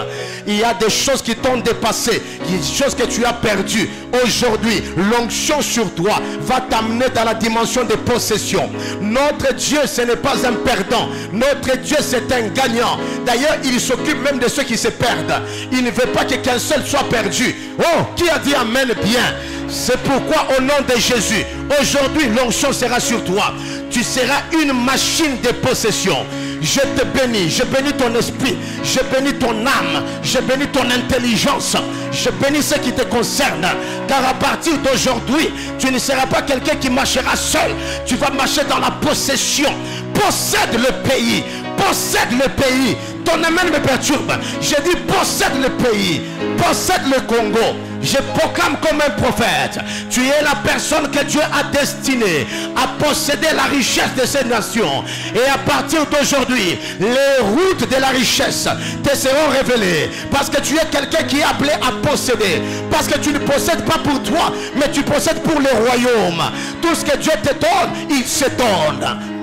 Il y a des choses qui t'ont dépassé, des choses que tu as perdues. Aujourd'hui, l'onction sur toi va t'amener dans la dimension de possession. Notre Dieu, ce n'est pas un perdant. Notre Dieu, c'est un gagnant. D'ailleurs, il s'occupe même de ceux qui se perdent. Il ne veut pas que qu'un seul soit perdu. Oh, qui a dit Amen bien? C'est pourquoi au nom de Jésus, aujourd'hui, l'onction sera sur toi. Tu seras une machine de possession. Je te bénis, je bénis ton esprit, je bénis ton âme, je bénis ton intelligence, je bénis ce qui te concerne. Car à partir d'aujourd'hui, tu ne seras pas quelqu'un qui marchera seul. Tu vas marcher dans la possession. Possède le pays, possède le pays. Ton amen me perturbe. Je dis possède le pays, possède le Congo. Je proclame comme un prophète. Tu es la personne que Dieu a destinée à posséder la richesse de ces nations. Et à partir d'aujourd'hui, les routes de la richesse te seront révélées. Parce que tu es quelqu'un qui est appelé à posséder. Parce que tu ne possèdes pas pour toi, mais tu possèdes pour le royaume. Tout ce que Dieu te donne, il se donne.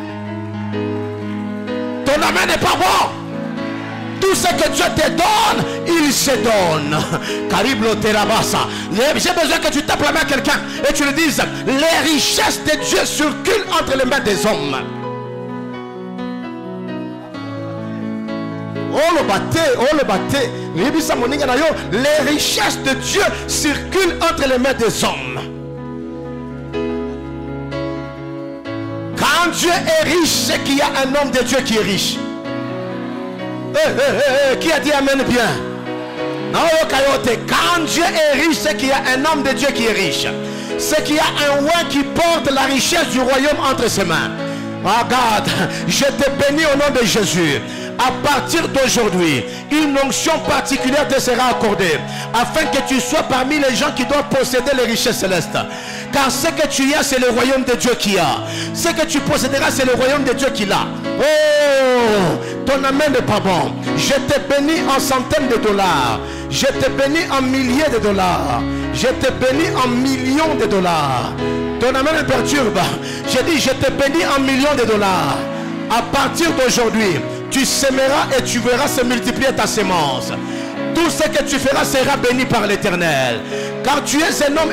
Ton amen n'est pas bon tout ce que Dieu te donne, il se donne. Cariblo Terabasa. J'ai besoin que tu tapes la main à quelqu'un et tu lui dises les richesses de Dieu circulent entre les mains des hommes. Oh oh. Les richesses de Dieu circulent entre les mains des hommes. Quand Dieu est riche, c'est qu'il y a un homme de Dieu qui est riche. Eh, eh, eh, qui a dit Amen bien? Quand Dieu est riche, c'est qu'il y a un homme de Dieu qui est riche. C'est qu'il y a un roi qui porte la richesse du royaume entre ses mains. Regarde, je te bénis au nom de Jésus à partir d'aujourd'hui, une onction particulière te sera accordée afin que tu sois parmi les gens qui doivent posséder les richesses célestes. Car ce que tu as, c'est le royaume de Dieu qui a. Ce que tu posséderas, c'est le royaume de Dieu qui a. Oh, ton amen n'est pas bon. Je te bénis en centaines de dollars. Je te bénis en milliers de dollars. Je te bénis en millions de dollars. Ton amen me perturbe. Je dis, je te bénis en millions de dollars. À partir d'aujourd'hui, tu sèmeras et tu verras se multiplier ta sémence. Tout ce que tu feras sera béni par l'éternel. Car tu es un homme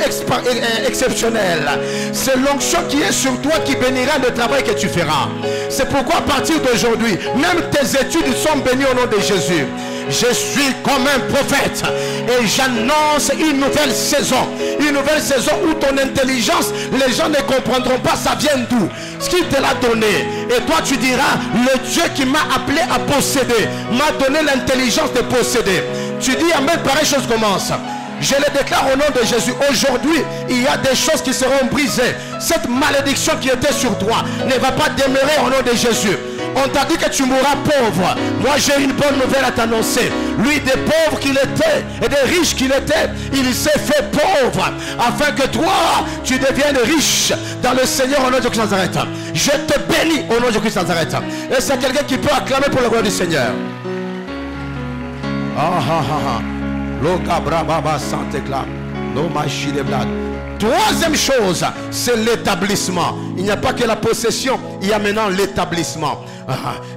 exceptionnel. C'est l'onction qui est sur toi qui bénira le travail que tu feras. C'est pourquoi à partir d'aujourd'hui, même tes études sont bénies au nom de Jésus. Je suis comme un prophète et j'annonce une nouvelle saison. Une nouvelle saison où ton intelligence, les gens ne comprendront pas ça vient d'où? Ce qu'il te l'a donné. Et toi tu diras, le Dieu qui m'a appelé à posséder m'a donné l'intelligence de posséder. Tu dis Amen, pareille chose commence. Je le déclare au nom de Jésus. Aujourd'hui, il y a des choses qui seront brisées. Cette malédiction qui était sur toi ne va pas demeurer au nom de Jésus. On t'a dit que tu mourras pauvre. Moi, j'ai une bonne nouvelle à t'annoncer. Lui, des pauvres qu'il était et des riches qu'il était, il s'est fait pauvre afin que toi, tu deviennes riche dans le Seigneur au nom de Christ Nazareth. Je te bénis au nom de Christ Nazareth. Et c'est quelqu'un qui peut acclamer pour le gloire du Seigneur. Ah ah ah ah. Troisième chose, c'est l'établissement. Il n'y a pas que la possession, il y a maintenant l'établissement.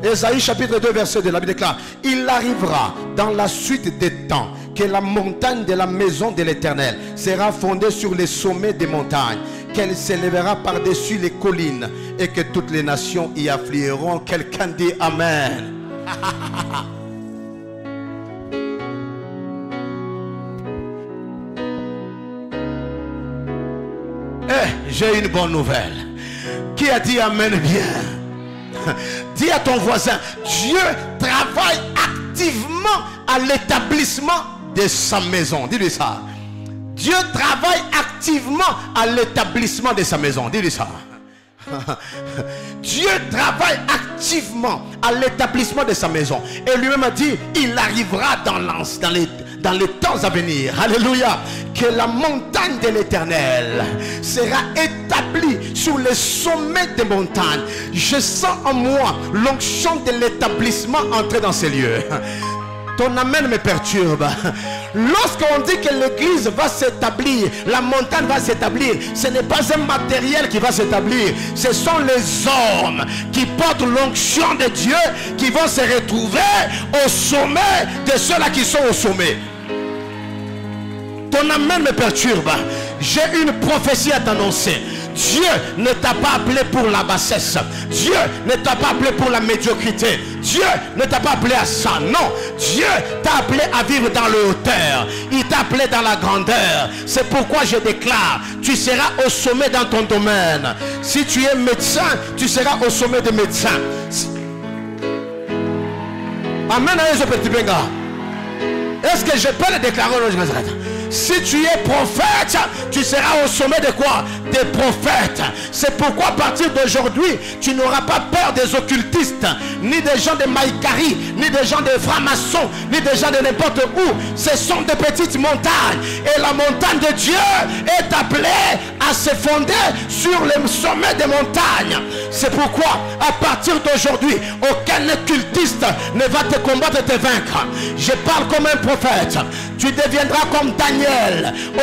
Esaïe chapitre 2 verset 2, la Bible déclare, il arrivera dans la suite des temps que la montagne de la maison de l'Éternel sera fondée sur les sommets des montagnes, qu'elle s'élèvera par-dessus les collines et que toutes les nations y afflieront. Quelqu'un dit Amen. Eh, j'ai une bonne nouvelle. Qui a dit Amen bien? Dis à ton voisin, Dieu travaille activement à l'établissement de sa maison. Dis-lui ça. Dieu travaille activement à l'établissement de sa maison. Dis-lui ça. Dieu travaille activement à l'établissement de sa maison. Et lui-même a dit, il arrivera dans, dans les dans les temps à venir. Alléluia. Que la montagne de l'éternel sera établie sur les sommets des montagnes. Je sens en moi l'onction de l'établissement entrer dans ces lieux. Ton amen me perturbe. Lorsqu'on dit que l'église va s'établir, la montagne va s'établir, ce n'est pas un matériel qui va s'établir. Ce sont les hommes qui portent l'onction de Dieu qui vont se retrouver au sommet de ceux-là qui sont au sommet. Ton amen me perturbe. J'ai une prophétie à t'annoncer. Dieu ne t'a pas appelé pour la bassesse. Dieu ne t'a pas appelé pour la médiocrité. Dieu ne t'a pas appelé à ça. Non. Dieu t'a appelé à vivre dans le hauteur. Il t'a appelé dans la grandeur. C'est pourquoi je déclare, tu seras au sommet dans ton domaine. Si tu es médecin, tu seras au sommet des médecins. Amen. Est-ce que je peux le déclarer si tu es prophète, tu seras au sommet de quoi? Des prophètes. C'est pourquoi à partir d'aujourd'hui, tu n'auras pas peur des occultistes, ni des gens de Maïkari, ni des gens de francs-maçons, ni des gens de n'importe où. Ce sont des petites montagnes. Et la montagne de Dieu est appelée à se fonder sur le sommet des montagnes. C'est pourquoi, à partir d'aujourd'hui, aucun occultiste ne va te combattre et te vaincre. Je parle comme un prophète. Tu deviendras comme Daniel.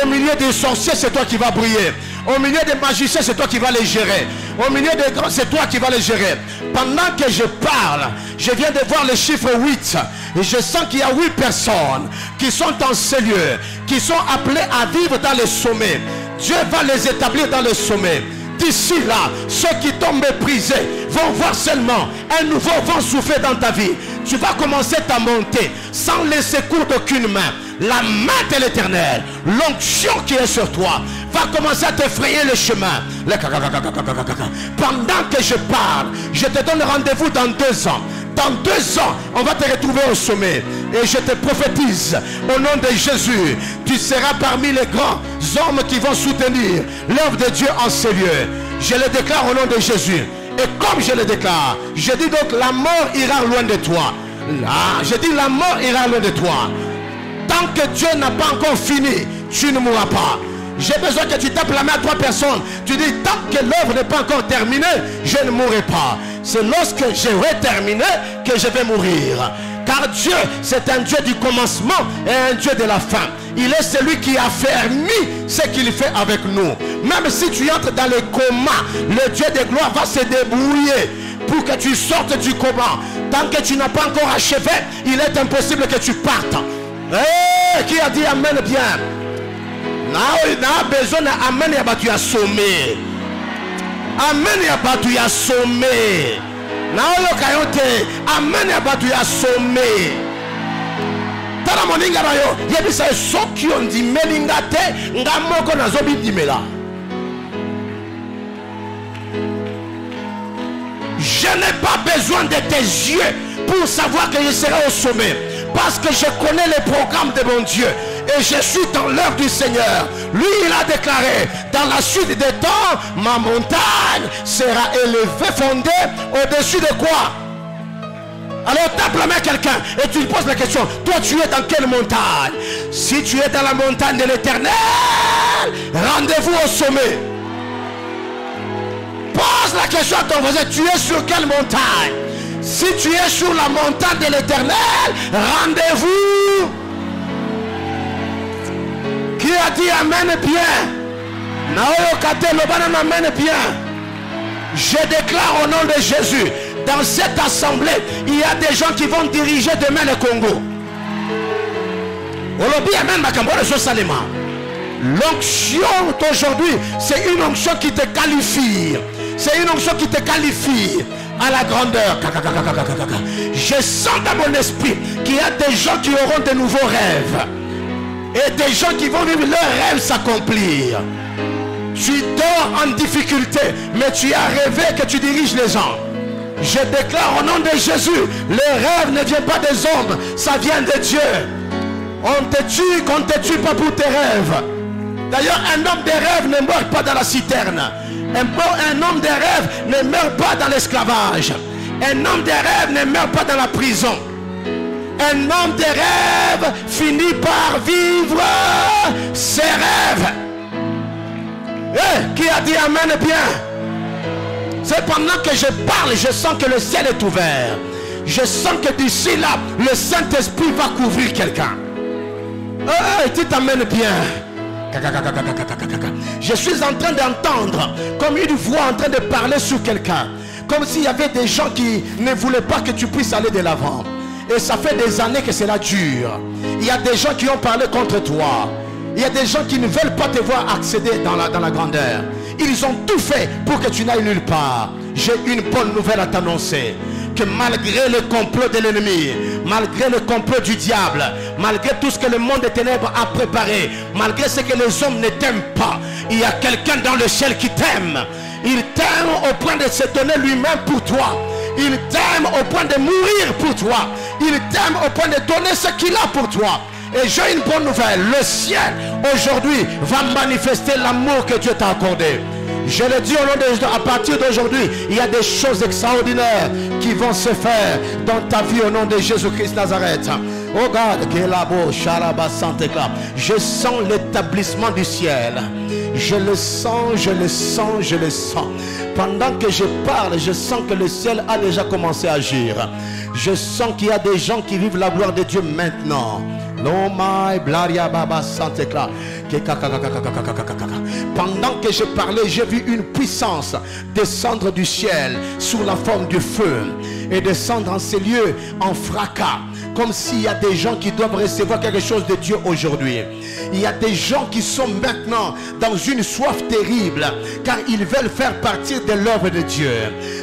Au milieu des sorciers, c'est toi qui vas briller. Au milieu des magiciens, c'est toi qui vas les gérer. Au milieu des grands, c'est toi qui vas les gérer. Pendant que je parle, je viens de voir le chiffre 8. Et je sens qu'il y a 8 personnes qui sont dans ce lieu, qui sont appelées à vivre dans le sommet. Dieu va les établir dans le sommet. D'ici là, ceux qui t'ont méprisé vont voir seulement un nouveau vent souffler dans ta vie. Tu vas commencer ta montée sans laisser cours d'aucune main la main de l'éternel, l'onction qui est sur toi, va commencer à te frayer le chemin. Pendant que je parle, je te donne rendez-vous dans deux ans. Dans deux ans, on va te retrouver au sommet. Et je te prophétise, au nom de Jésus, tu seras parmi les grands hommes qui vont soutenir l'œuvre de Dieu en ces. Je le déclare au nom de Jésus. Et comme je le déclare, je dis donc la mort ira loin de toi. Là, je dis la mort ira loin de toi. Tant que Dieu n'a pas encore fini, tu ne mourras pas. J'ai besoin que tu tapes la main à trois personnes. Tu dis, tant que l'œuvre n'est pas encore terminée, je ne mourrai pas. C'est lorsque j'aurai terminé que je vais mourir. Car Dieu, c'est un Dieu du commencement et un Dieu de la fin. Il est celui qui a fermé ce qu'il fait avec nous. Même si tu entres dans le coma, le Dieu de gloire va se débrouiller pour que tu sortes du coma. Tant que tu n'as pas encore achevé, il est impossible que tu partes. Qui a dit Amen bien? Besoin Amen ya ya. Amen amen je n'ai pas besoin de tes yeux pour savoir que je serai au sommet parce que je connais les programmes de mon Dieu. Et je suis dans l'œuvre du Seigneur. Lui, il a déclaré, dans la suite des temps, ma montagne sera élevée, fondée au-dessus de quoi? Alors tape la main quelqu'un et tu lui poses la question. Toi tu es dans quelle montagne? Si tu es dans la montagne de l'éternel, rendez-vous au sommet. Pose la question à ton voisin. Tu es sur quelle montagne? Si tu es sur la montagne de l'éternel, rendez-vous. Qui a dit Amen bien? Amen bien. Je déclare au nom de Jésus, dans cette assemblée, il y a des gens qui vont diriger demain le Congo. L'onction d'aujourd'hui, c'est une onction qui te qualifie. C'est une onction qui te qualifie à la grandeur. Je sens dans mon esprit qu'il y a des gens qui auront de nouveaux rêves. Et des gens qui vont vivre leurs rêves s'accomplir. Tu dors en difficulté, mais tu as rêvé que tu diriges les gens. Je déclare au nom de Jésus, le rêve ne vient pas des hommes, ça vient de Dieu. On te tue, qu'on ne te tue pas pour tes rêves. D'ailleurs, un homme de rêve ne meurt pas dans la citerne. Un, homme de rêve ne meurt pas dans l'esclavage. Un homme de rêve ne meurt pas dans la prison. Un homme de rêve finit par vivre ses rêves. Eh, qui a dit Amen bien? C'est pendant que je parle, je sens que le ciel est ouvert. Je sens que d'ici là, le Saint-Esprit va couvrir quelqu'un. Hey, tu t'amènes bien. Je suis en train d'entendre comme une voix en train de parler sur quelqu'un. Comme s'il y avait des gens qui ne voulaient pas que tu puisses aller de l'avant. Et ça fait des années que cela dure. Il y a des gens qui ont parlé contre toi. Il y a des gens qui ne veulent pas te voir accéder dans la, dans la grandeur. Ils ont tout fait pour que tu n'ailles nulle part. J'ai une bonne nouvelle à t'annoncer. Que malgré le complot de l'ennemi, malgré le complot du diable, malgré tout ce que le monde des ténèbres a préparé, malgré ce que les hommes ne t'aiment pas, il y a quelqu'un dans le ciel qui t'aime. Il t'aime au point de se donner lui-même pour toi. Il t'aime au point de mourir pour toi. Il t'aime au point de donner ce qu'il a pour toi. Et j'ai une bonne nouvelle. Le ciel aujourd'hui va manifester l'amour que Dieu t'a accordé. Je le dis au nom de à partir d'aujourd'hui, il y a des choses extraordinaires qui vont se faire dans ta vie au nom de Jésus-Christ Nazareth. Oh God, je sens l'établissement du ciel. Je le sens, je le sens, je le sens. Pendant que je parle, je sens que le ciel a déjà commencé à agir. Je sens qu'il y a des gens qui vivent la gloire de Dieu maintenant. Pendant que je parlais, j'ai vu une puissance descendre du ciel sous la forme du feu et descendre en ces lieux en fracas comme s'il y a des gens qui doivent recevoir quelque chose de Dieu aujourd'hui. Il y a des gens qui sont maintenant dans une soif terrible car ils veulent faire partir de l'œuvre de Dieu.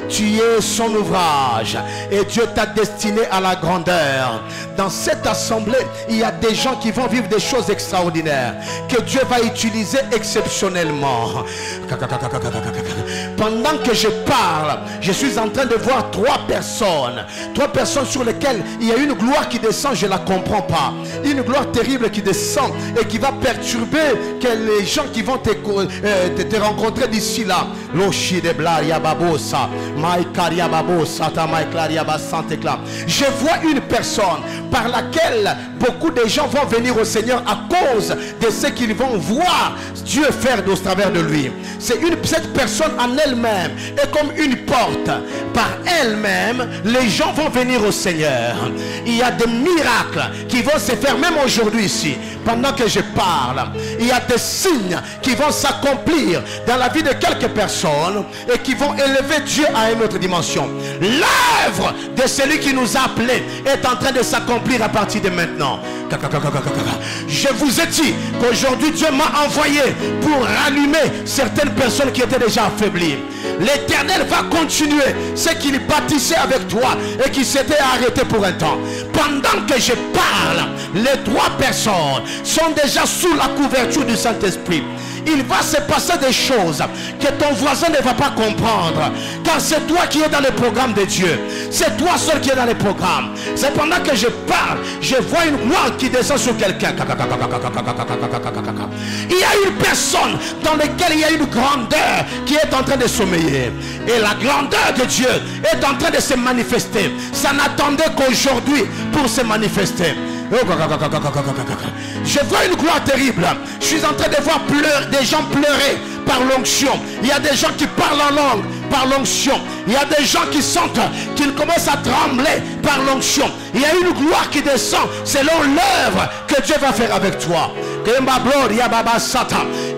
Tu es son ouvrage et Dieu t'a destiné à la grandeur. Dans cette assemblée, il y a des gens qui vont vivre des choses extraordinaires que Dieu va utiliser exceptionnellement. Pendant que je parle, je suis en train de voir trois personnes. Trois personnes sur lesquelles il y a une gloire qui descend, je ne la comprends pas. Une gloire terrible qui descend et qui va perturber que les gens qui vont te, euh, te, rencontrer d'ici là. Je vois une personne par laquelle beaucoup de gens vont venir au Seigneur à cause de ce qu'ils vont voir Dieu faire au travers de lui. C'est une cette personne en elle-même est comme une porte. Par elle-même, les gens vont venir au Seigneur. Il y a des miracles qui vont se faire même aujourd'hui ici. Pendant que je parle, il y a des signes qui vont s'accomplir dans la vie de quelques personnes et qui vont élever Dieu à une autre dimension. L'œuvre de celui qui nous a appelés est en train de s'accomplir à partir de maintenant. Je vous ai dit qu'aujourd'hui Dieu m'a envoyé pour rallumer certaines personnes qui étaient déjà affaiblies. L'éternel va continuer ce qu'il bâtissait avec toi et qui s'était arrêté pour un temps. Pendant que je parle, les trois personnes sont déjà sous la couverture du Saint-Esprit il va se passer des choses que ton voisin ne va pas comprendre. Car c'est toi qui es dans le programme de Dieu. C'est toi seul qui es dans le programme. C'est pendant que je parle, je vois une gloire qui descend sur quelqu'un. Il y a une personne dans laquelle il y a une grandeur qui est en train de sommeiller. Et la grandeur de Dieu est en train de se manifester. Ça n'attendait qu'aujourd'hui pour se manifester. Je vois une gloire terrible. Je suis en train de voir pleurer, des gens pleurer par l'onction. Il y a des gens qui parlent en langue par l'onction. Il y a des gens qui sentent qu'ils commencent à trembler par l'onction. Il y a une gloire qui descend selon l'œuvre que Dieu va faire avec toi.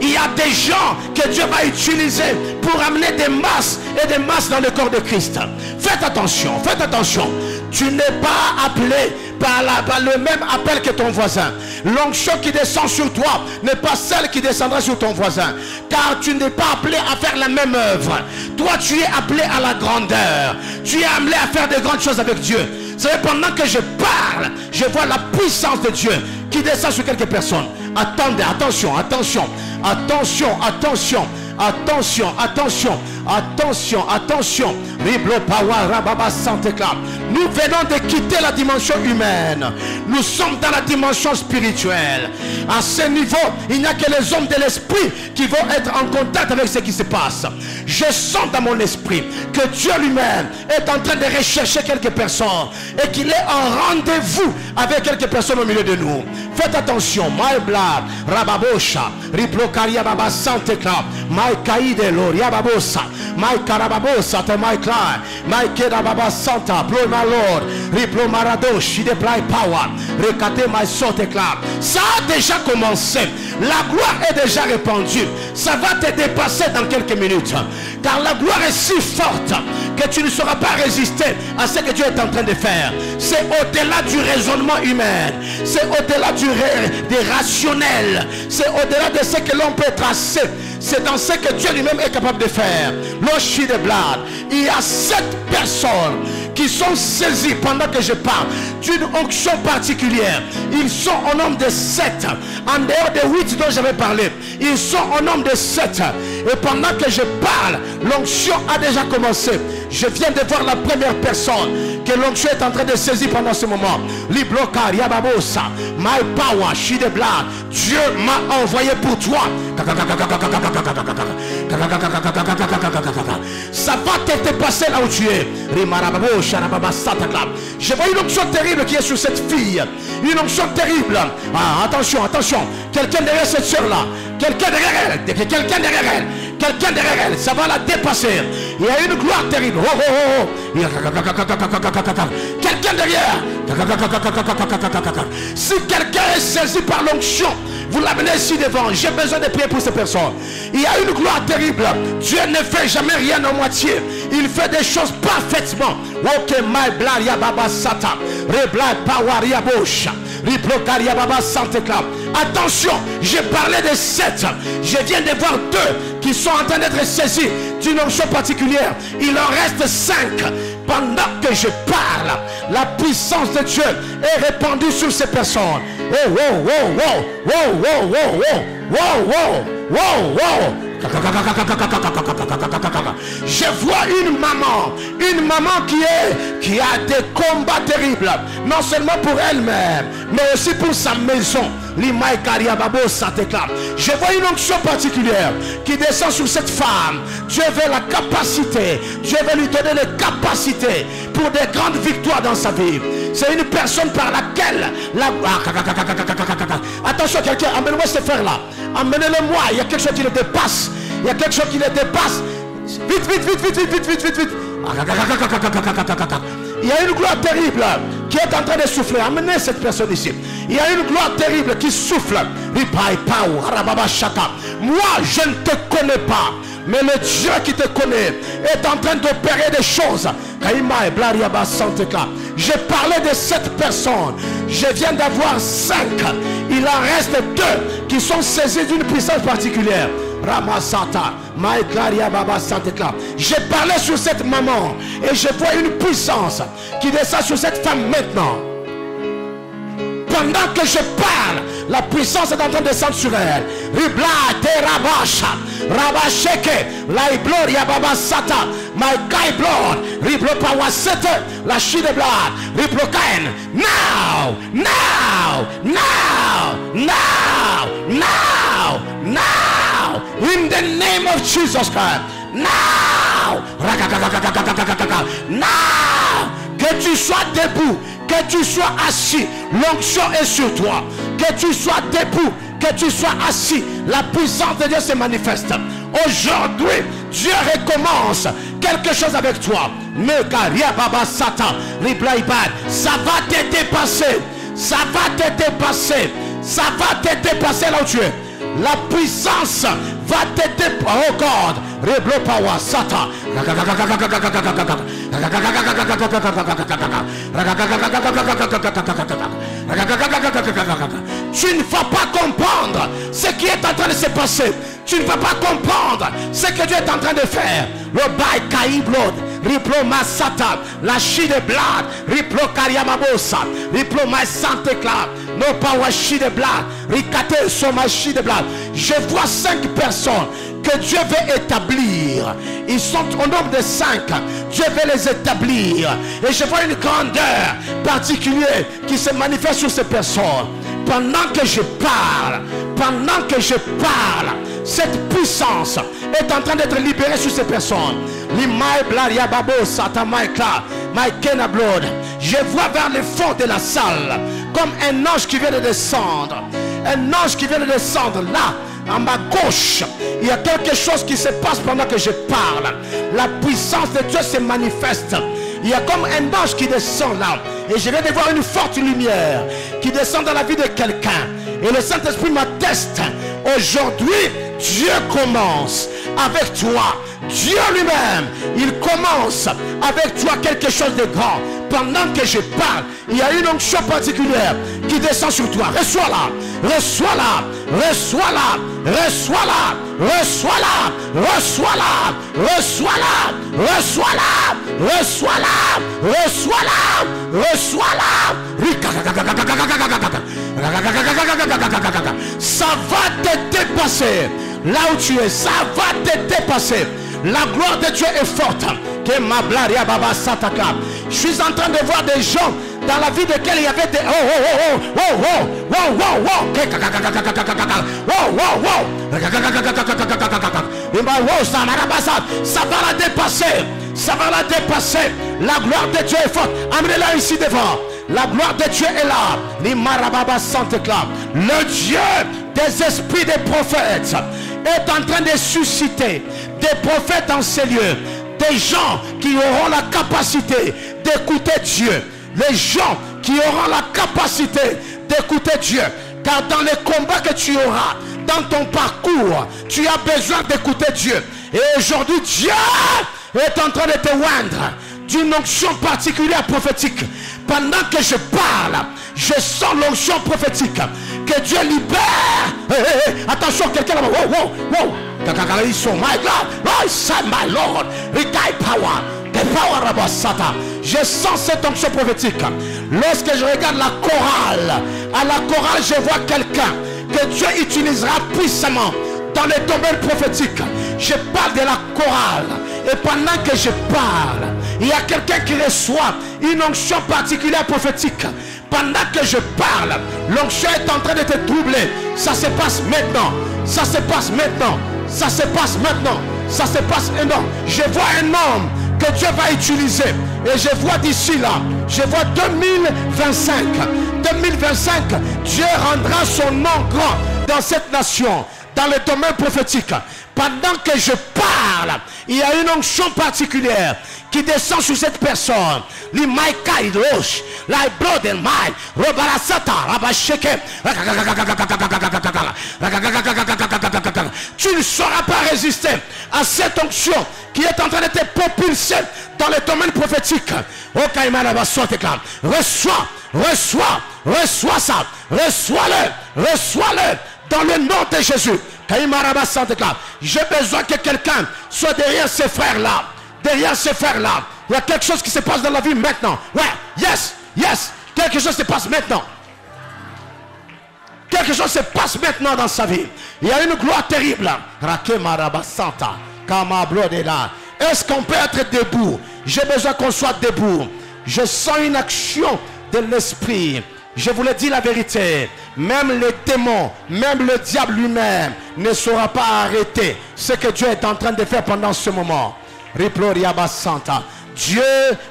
Il y a des gens que Dieu va utiliser pour amener des masses et des masses dans le corps de Christ. Faites attention, faites attention. Tu n'es pas appelé par, le même appel que ton voisin. L'onction qui descend sur toi n'est pas celle qui descendra sur ton voisin. Car tu n'es pas appelé à faire la même œuvre. Toi, tu es appelé à la grandeur. Tu es appelé à faire de grandes choses avec Dieu. C'est pendant que je parle, je vois la puissance de Dieu qui descend sur quelques personnes. Attendez, attention, attention, attention, attention. Attention, attention, attention, attention. Nous venons de quitter la dimension humaine. Nous sommes dans la dimension spirituelle. À ce niveau, il n'y a que les hommes de l'esprit qui vont être en contact avec ce qui se passe. Je sens dans mon esprit que Dieu lui-même est en train de rechercher quelques personnes et qu'il est en rendez-vous avec quelques personnes au milieu de nous. Faites attention. My blood, Rababosha, Baba Kaide Loria Babosa. My karababo sata my cry. My kedababa santa. Blow my Lord. Riplo marado. She deploy power. Recate my soul éclat. Ça a déjà commencé. La gloire est déjà répandue. Ça va te dépasser dans quelques minutes. Car la gloire est si forte que tu ne sauras pas résister à ce que Dieu est en train de faire. C'est au-delà du raisonnement humain. C'est au-delà du des rationnel. C'est au-delà de ce que l'on peut tracer. C'est dans ce que Dieu lui-même est capable de faire. L'Oshi de Blad. Il y a sept personnes qui sont saisies pendant que je parle d'une onction particulière. Ils sont au nombre de sept. En dehors des huit dont j'avais parlé. Ils sont au nombre de sept. Et pendant que je parle, l'onction a déjà commencé. Je viens de voir la première personne que l'onction est en train de saisir pendant ce moment. Libloka, Yababosa, My Power, Shidebla. Dieu m'a envoyé pour toi. Ça va te dépasser là où tu es. Je vois une onction terrible qui est sur cette fille. Une onction terrible. Ah, attention, attention. Quelqu'un derrière cette soeur-là. Quelqu'un derrière elle. Quelqu'un derrière elle. Quelqu'un derrière elle. Ça va la dépasser. Il y a une gloire terrible. Oh, oh, oh. Quelqu'un derrière. Si quelqu'un est saisi par l'onction, vous l'amenez ici devant. J'ai besoin de prier pour ces personnes. Il y a une gloire terrible. Dieu ne fait jamais rien en moitié. Il fait des choses parfaitement. Ok, my blood, yababa sata. Rebla power, yabosha. Attention, j'ai parlé de sept. Je viens de voir deux qui sont en train d'être saisis d'une onction particulière. Il en reste cinq. Pendant que je parle, la puissance de Dieu est répandue sur ces personnes. Oh, wow, wow, wow, wow, wow, wow, wow, wow, wow, wow. Je vois une maman, une maman qui a des combats terribles, non seulement pour elle-même, mais aussi pour sa maison. Je vois une onction particulière qui descend sur cette femme. Dieu veut la capacité. Dieu veut lui donner les capacités pour des grandes victoires dans sa vie. C'est une personne par laquelle la... Attention, quelqu'un, emmène-moi ce fer-là. Emmenez-le-moi. Il y a quelque chose qui le dépasse. Il y a quelque chose qui le dépasse. Vite, vite, vite, vite, vite, vite, vite, vite. Il y a une gloire terrible qui est en train de souffler. Amenez cette personne ici. Il y a une gloire terrible qui souffle. Moi, je ne te connais pas. Mais le Dieu qui te connaît est en train d'opérer des choses. J'ai parlé de sept personnes. Je viens d'avoir cinq. Il en reste deux qui sont saisis d'une puissance particulière. Ramasata, Baba J'ai parlé sur cette maman et je vois une puissance qui descend sur cette femme maintenant. Pendant que je parle, la puissance est en train de descendre sur elle. Ribla te rabasha. Rabasheke. La gloria baba sata. My guy blood. Riblo pawasete. La she de blood. Riblo kain. Now. Now. Now. Now. Now. Now. In the name of Jesus Christ. Now. Now. Que tu sois debout que tu sois assis, l'onction est sur toi. Que tu sois debout, que tu sois assis, la puissance de Dieu se manifeste. Aujourd'hui, Dieu recommence quelque chose avec toi. Ça va te dépasser. Ça va te dépasser. Ça va te dépasser là où tu es. La puissance Oh God. Reblo. Tu ne vas pas comprendre ce qui est en train de se passer. Tu ne vas pas comprendre ce que Dieu est en train de faire. Le bail caï blood. Riplo masata. La chi de blood. Riplo kariamabosa. Riplo my santé club. No de de. Je vois cinq personnes que Dieu veut établir. Ils sont au nombre de cinq. Dieu veut les établir. Et je vois une grandeur particulière qui se manifeste sur ces personnes. Pendant que je parle, pendant que je parle, cette puissance est en train d'être libérée sur ces personnes. Je vois vers le fond de la salle comme un ange qui vient de descendre. Un ange qui vient de descendre là à ma gauche, il y a quelque chose qui se passe pendant que je parle. La puissance de Dieu se manifeste. Il y a comme un ange qui descend là. Et je viens de voir une forte lumière qui descend dans la vie de quelqu'un. Et le Saint-Esprit m'atteste. Aujourd'hui, Dieu commence avec toi. Dieu lui-même, il commence avec toi quelque chose de grand. Pendant que je parle, il y a une onction particulière qui descend sur toi. Reçois-la, reçois-la, reçois-la, reçois-la, reçois-la, reçois-la, reçois-la, reçois-la, reçois-la, reçois-la, reçois-la. Ça va te dépasser. Là où tu es, ça va te dépasser. La gloire de Dieu est forte. Je suis en train de voir des gens dans la vie desquels il y avait des. Oh, oh, oh, oh, oh, oh, oh, oh, oh. Ça va la dépasser. Ça va la dépasser. La gloire de Dieu est forte. Amenez-la ici devant. La gloire de Dieu est là. Le Dieu des esprits des prophètes est en train de susciter des prophètes en ces lieux. Des gens qui auront la capacité d'écouter Dieu. Les gens qui auront la capacité d'écouter Dieu. Car dans les combats que tu auras, dans ton parcours, tu as besoin d'écouter Dieu. Et aujourd'hui, Dieu est en train de te oindre d'une onction particulière prophétique. Pendant que je parle, je sens l'onction prophétique. Que Dieu libère. Attention, quelqu'un là-bas. Wow, wow, wow. My God, my Lord, power. Je sens cette onction prophétique. Lorsque je regarde la chorale, à la chorale, je vois quelqu'un que Dieu utilisera puissamment dans les domaines prophétiques. Je parle de la chorale. Et pendant que je parle, il y a quelqu'un qui reçoit une onction particulière prophétique. Pendant que je parle, l'onction est en train de te troubler. Ça se passe maintenant. Ça se passe maintenant. Ça se passe maintenant. Ça se passe maintenant. Je vois un homme Dieu va utiliser. Et je vois d'ici là, je vois 2025. 2025, Dieu rendra son nom grand dans cette nation, dans le domaine prophétique. Pendant que je parle, il y a une onction particulière qui descend sur cette personne. Rabasheke. Tu ne sauras pas résister à cette onction qui est en train de te propulser dans le domaine prophétique. Oh, reçois, reçois, reçois ça, reçois-le, reçois-le dans le nom de Jésus. J'ai besoin que quelqu'un soit derrière ces frères-là. Derrière ces frères-là. Il y a quelque chose qui se passe dans la vie maintenant. Ouais, yes, yes. Quelque chose se passe maintenant. Quelque chose se passe maintenant dans sa vie. Il y a une gloire terrible. Est-ce qu'on peut être debout? J'ai besoin qu'on soit debout. Je sens une action de l'esprit. Je vous le dis la vérité. Même les démons, même le diable lui-même ne saura pas arrêter ce que Dieu est en train de faire pendant ce moment. Dieu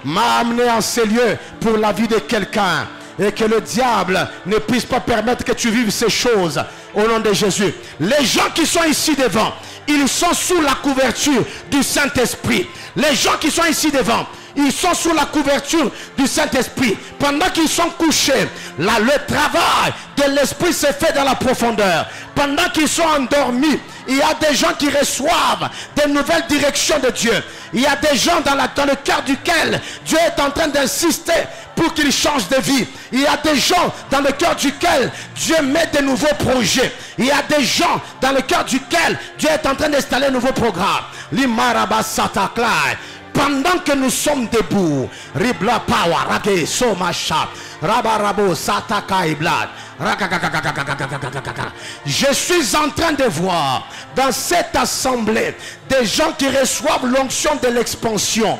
m'a amené en ces lieux pour la vie de quelqu'un. Et que le diable ne puisse pas permettre que tu vives ces choses au nom de Jésus. Les gens qui sont ici devant, ils sont sous la couverture du Saint-Esprit. Les gens qui sont ici devant, ils sont sous la couverture du Saint-Esprit. Pendant qu'ils sont couchés, là, le travail de l'Esprit se fait dans la profondeur. Pendant qu'ils sont endormis, il y a des gens qui reçoivent des nouvelles directions de Dieu. Il y a des gens dans, le cœur duquel Dieu est en train d'insister pour qu'ils changent de vie. Il y a des gens dans le cœur duquel Dieu met de nouveaux projets. Il y a des gens dans le cœur duquel Dieu est en train d'installer un nouveau programme pendant que nous sommes debout, Ribla Power, Rage, Somasha, Rabarabo, Sataka Iblad, je suis en train de voir dans cette assemblée des gens qui reçoivent l'onction de l'expansion.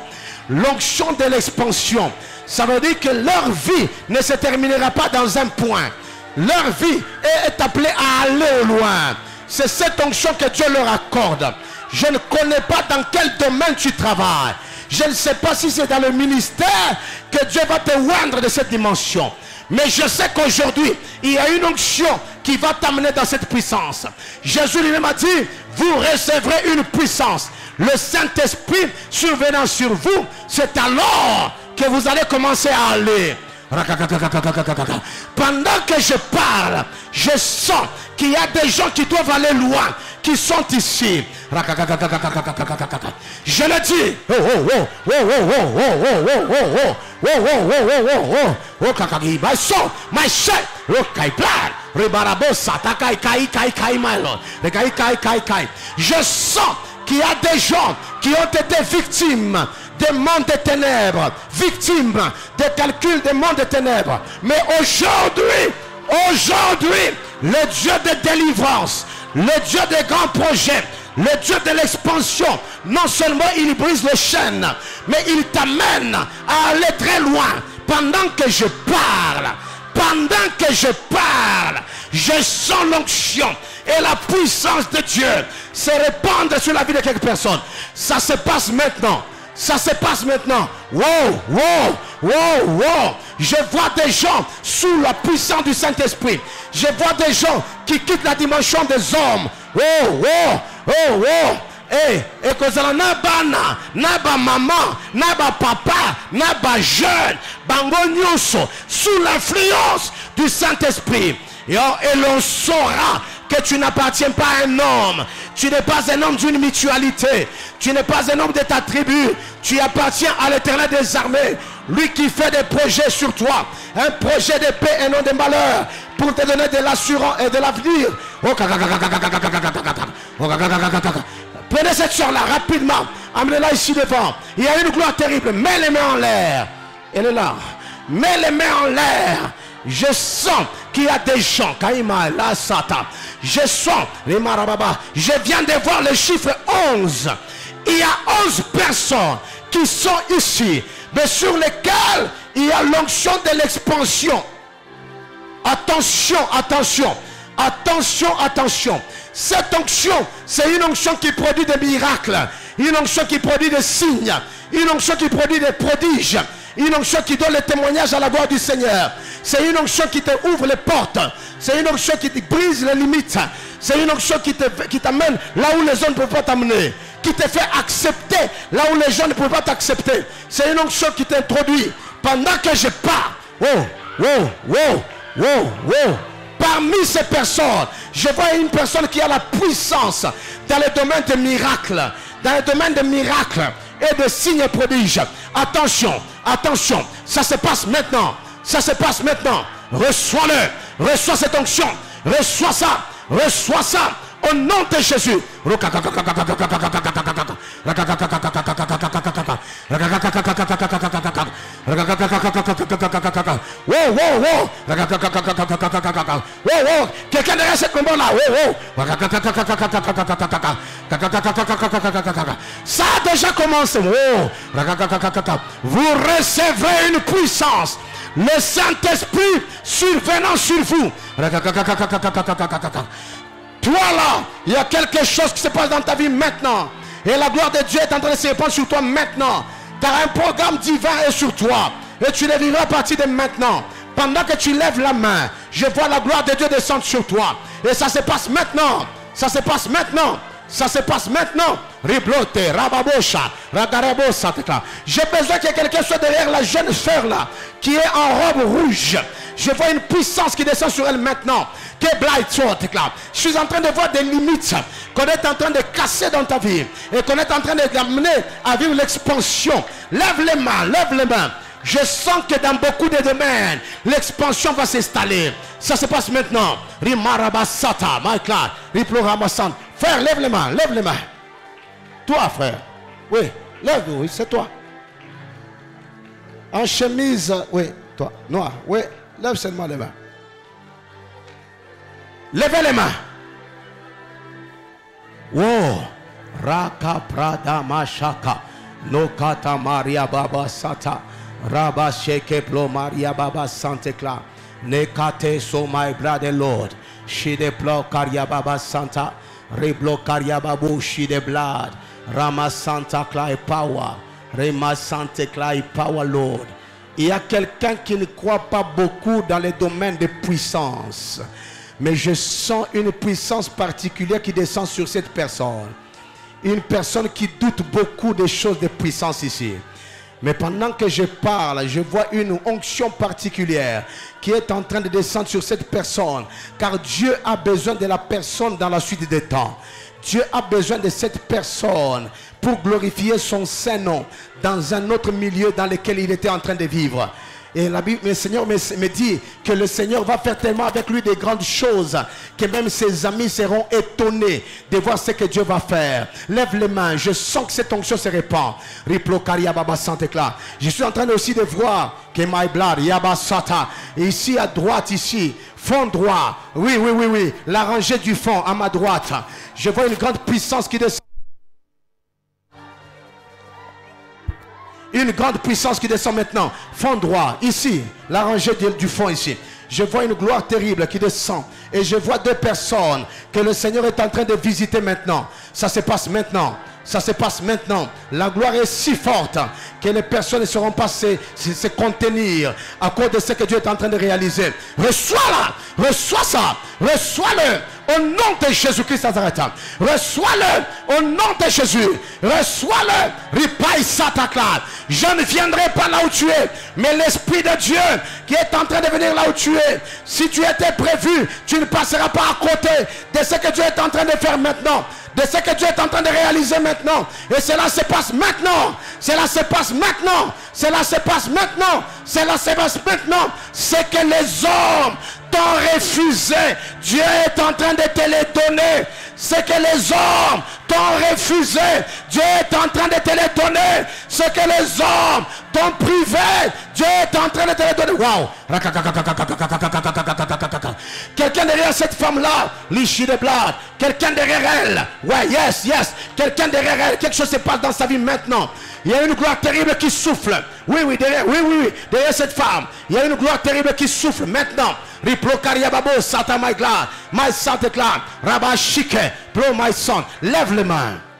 L'onction de l'expansion. Ça veut dire que leur vie ne se terminera pas dans un point. Leur vie est appelée à aller loin. C'est cette onction que Dieu leur accorde. Je ne connais pas dans quel domaine tu travailles. Je ne sais pas si c'est dans le ministère que Dieu va te oindre de cette dimension. Mais je sais qu'aujourd'hui, il y a une onction qui va t'amener dans cette puissance. Jésus lui-même a dit, vous recevrez une puissance. Le Saint-Esprit survenant sur vous, c'est alors que vous allez commencer à aller. Pendant que je parle, je sens qu'il y a des gens qui doivent aller loin, qui sont ici. Je le dis. Je sens qu'il y a des gens qui ont été victimes des mondes des ténèbres, victimes des calculs des mondes des ténèbres. Mais aujourd'hui, aujourd'hui, le Dieu de délivrance, le Dieu des grands projets, le Dieu de l'expansion, non seulement il brise les chaînes, mais il t'amène à aller très loin. Pendant que je parle, pendant que je parle, je sens l'onction et la puissance de Dieu se répandre sur la vie de quelques personnes. Ça se passe maintenant. Ça se passe maintenant. Wow, wow, wow, wow. Je vois des gens sous la puissance du Saint-Esprit. Je vois des gens qui quittent la dimension des hommes. Oh, oh, oh, oh. Eh, ekozala na bana na bamama na bapapa na bajeune bango sous l'influence du Saint-Esprit et, et l'on saura que tu n'appartiens pas à un homme. Tu n'es pas un homme d'une mutualité. Tu n'es pas un homme de ta tribu. Tu appartiens à l'éternel des armées. Lui qui fait des projets sur toi. Un projet de paix et non de malheur. Pour te donner de l'assurance et de l'avenir. Prenez cette soeur-là rapidement. Amenez-la ici devant. Il y a une gloire terrible. Mets les mains en l'air. Elle est là. Mets les mains en l'air. Je sens qu'il y a des gens. Kaima, la sata. Je sens les marababa. Je viens de voir le chiffre 11. Il y a 11 personnes qui sont ici, mais sur lesquelles il y a l'onction de l'expansion. Attention, attention, attention, attention. Cette onction, c'est une onction qui produit des miracles, une onction qui produit des signes, une onction qui produit des prodiges, une onction qui donne le témoignage à la gloire du Seigneur. C'est une onction qui te ouvre les portes. C'est une onction qui te brise les limites. C'est une onction qui t'amène là où les hommes ne peuvent pas t'amener. Qui te fait accepter là où les gens ne peuvent pas t'accepter. C'est une onction qui t'introduit. Pendant que je pars, oh, oh, oh, oh, oh, parmi ces personnes, je vois une personne qui a la puissance dans le domaine des miracles. Dans le domaine des miracles et de signes et prodiges. Attention, attention, ça se passe maintenant. Ça se passe maintenant. Reçois-le. Reçois cette onction. Reçois ça. Reçois ça. Au nom de Jésus. Wow, wow. Quelqu'un derrière ce combat-là. Ça a déjà commencé. Vous recevrez une puissance le Saint-Esprit survenant sur vous. Toi là, il y a quelque chose qui se passe dans ta vie maintenant. Et la gloire de Dieu est en train de se répandre sur toi maintenant. As un programme divin sur toi. Et tu le vivras à partir de maintenant. Pendant que tu lèves la main, je vois la gloire de Dieu descendre sur toi. Et ça se passe maintenant. Ça se passe maintenant. Ça se passe maintenant. Riblote, rababosha. J'ai besoin que quelqu'un soit derrière la jeune sœur là, qui est en robe rouge. Je vois une puissance qui descend sur elle maintenant. Je suis en train de voir des limites qu'on est en train de casser dans ta vie. Et qu'on est en train de t'amener à vivre l'expansion. Lève les mains, lève les mains. Je sens que dans beaucoup de domaines, l'expansion va s'installer. Ça se passe maintenant. Rimarabasata, Riploramasan. Frère, lève les mains, lève les mains. Toi, frère. Oui, lève, oui, c'est toi. En chemise, oui, toi. Noir, oui, lève seulement les mains. Levez les mains. Wow. Raka prada mashaka. Nokata Maria Baba Sata. Rabba Sheke Plo Maria Baba Santa Cla. Nekate so my brother Lord. She de plo Karia Baba Santa. Reblo Karia Babu she de blood. Rama Santa Cla power. Rema Santa Cla power Lord. Il y a quelqu'un qui ne croit pas beaucoup dans les domaines de puissance. Mais je sens une puissance particulière qui descend sur cette personne. Une personne qui doute beaucoup des choses de puissance ici. Mais pendant que je parle, je vois une onction particulière qui est en train de descendre sur cette personne. Car Dieu a besoin de la personne dans la suite des temps. Dieu a besoin de cette personne pour glorifier son Saint-Nom dans un autre milieu dans lequel il était en train de vivre. Et la Bible, le Seigneur me, me dit que le Seigneur va faire tellement avec lui des grandes choses que même ses amis seront étonnés de voir ce que Dieu va faire. Lève les mains, je sens que cette onction se répand. Je suis en train aussi de voir que my blood, Yaba Sata, ici à droite, ici, fond droit. Oui, oui, oui, oui. La rangée du fond à ma droite. Je vois une grande puissance qui descend. Une grande puissance qui descend maintenant. Fond droit, ici, la rangée du, fond ici. Je vois une gloire terrible qui descend. Et je vois deux personnes que le Seigneur est en train de visiter maintenant. Ça se passe maintenant. Ça se passe maintenant. La gloire est si forte que les personnes ne seront pas se, se- contenir à cause de ce que Dieu est en train de réaliser. Reçois-la. Reçois ça. Reçois-le au nom de Jésus-Christ Nazareth. Reçois-le au nom de Jésus. Reçois-le. Ripai Satakla. Je ne viendrai pas là où tu es, mais l'Esprit de Dieu qui est en train de venir là où tu es. Si tu étais prévu, tu ne passeras pas à côté de ce que Dieu est en train de faire maintenant de ce que Dieu est en train de réaliser maintenant. Et cela se passe maintenant. Cela se passe maintenant. Cela se passe maintenant. Cela se passe maintenant. C'est que les hommes t'ont refusé. Dieu est en train de te les donner. C'est que les hommes t'ont refusé. Dieu est en train de te les donner. C'est que les hommes t'ont privé. Dieu est en train de te les donner. Waouh. Quelqu'un derrière cette femme-là, Lichi de Blad. Quelqu'un derrière elle. Ouais, yes, yes. Quelqu'un derrière elle. Quelque chose se passe dans sa vie maintenant. Il y a une gloire terrible qui souffle. Oui, oui, derrière, oui, oui, oui. Derrière cette femme. Il y a une gloire terrible qui souffle maintenant. Riplo Kariababo, Sata my glad. My glad. Rabba Shike. Blow my son. Lève les mains.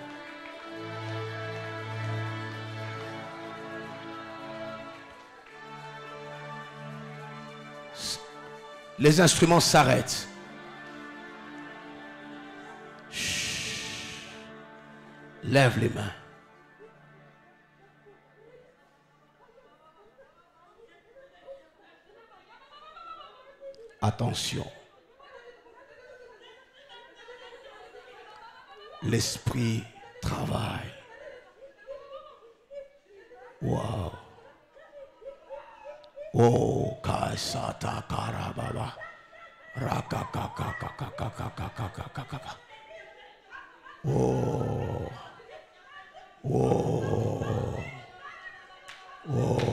Les instruments s'arrêtent. Lève les mains. Attention. L'esprit travaille. Wow. Oh, Kaisata Karababa. Oh. Oh. Oh.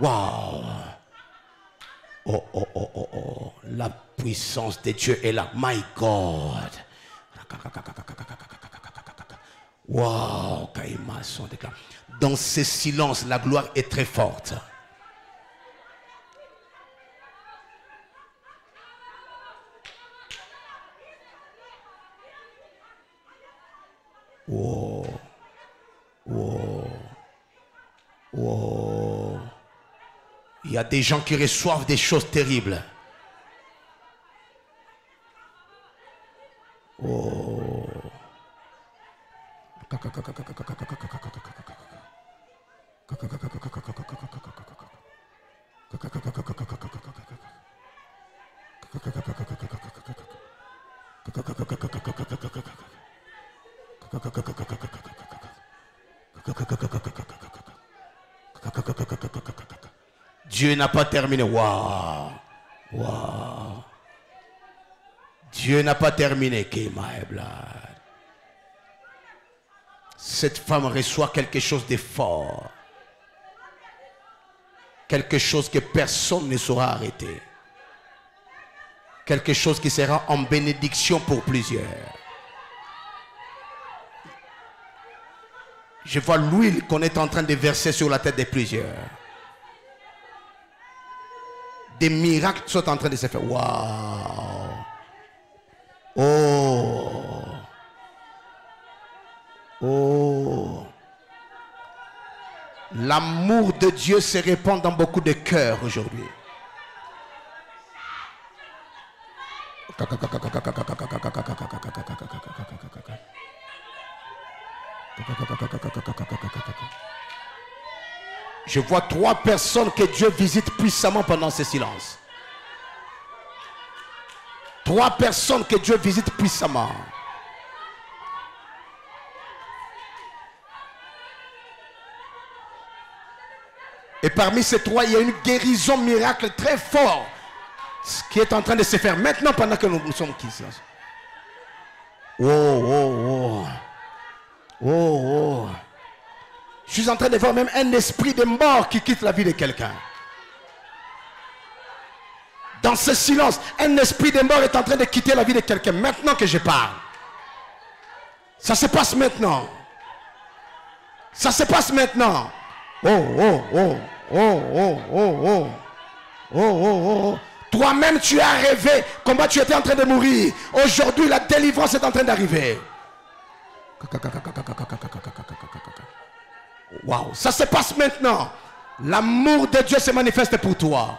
Wow. Oh, oh, oh, oh, oh. La puissance de Dieu est là. My God. Wow. Son. Dans ce silence, la gloire est très forte. Wow. Wow. Wow. Il y a des gens qui reçoivent des choses terribles. Oh. Dieu n'a pas terminé. Waouh. Waouh. Dieu n'a pas terminé. Cette femme reçoit quelque chose de fort. Quelque chose que personne ne saura arrêter. Quelque chose qui sera en bénédiction pour plusieurs. Je vois l'huile qu'on est en train de verser sur la tête de plusieurs. Des miracles sont en train de se faire. Waouh! Oh! Oh! L'amour de Dieu se répand dans beaucoup de cœurs aujourd'hui. Je vois trois personnes que Dieu visite puissamment pendant ce silence. Trois personnes que Dieu visite puissamment. Et parmi ces trois, il y a une guérison miracle très fort qui est en train de se faire maintenant pendant que nous, nous sommes ici. Oh, oh, oh. Oh, oh. Je suis en train de voir même un esprit de mort qui quitte la vie de quelqu'un. Dans ce silence, un esprit de mort est en train de quitter la vie de quelqu'un. Maintenant que je parle. Ça se passe maintenant. Ça se passe maintenant. Oh, oh, oh, oh, oh, oh, oh. Oh, oh, oh. Toi-même, tu as rêvé comment tu étais en train de mourir. Aujourd'hui, la délivrance est en train d'arriver. Waouh, ça se passe maintenant. L'amour de Dieu se manifeste pour toi.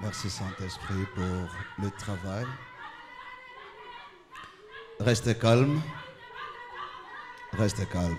Merci Saint-Esprit pour le travail. Restez calme. Restez calme.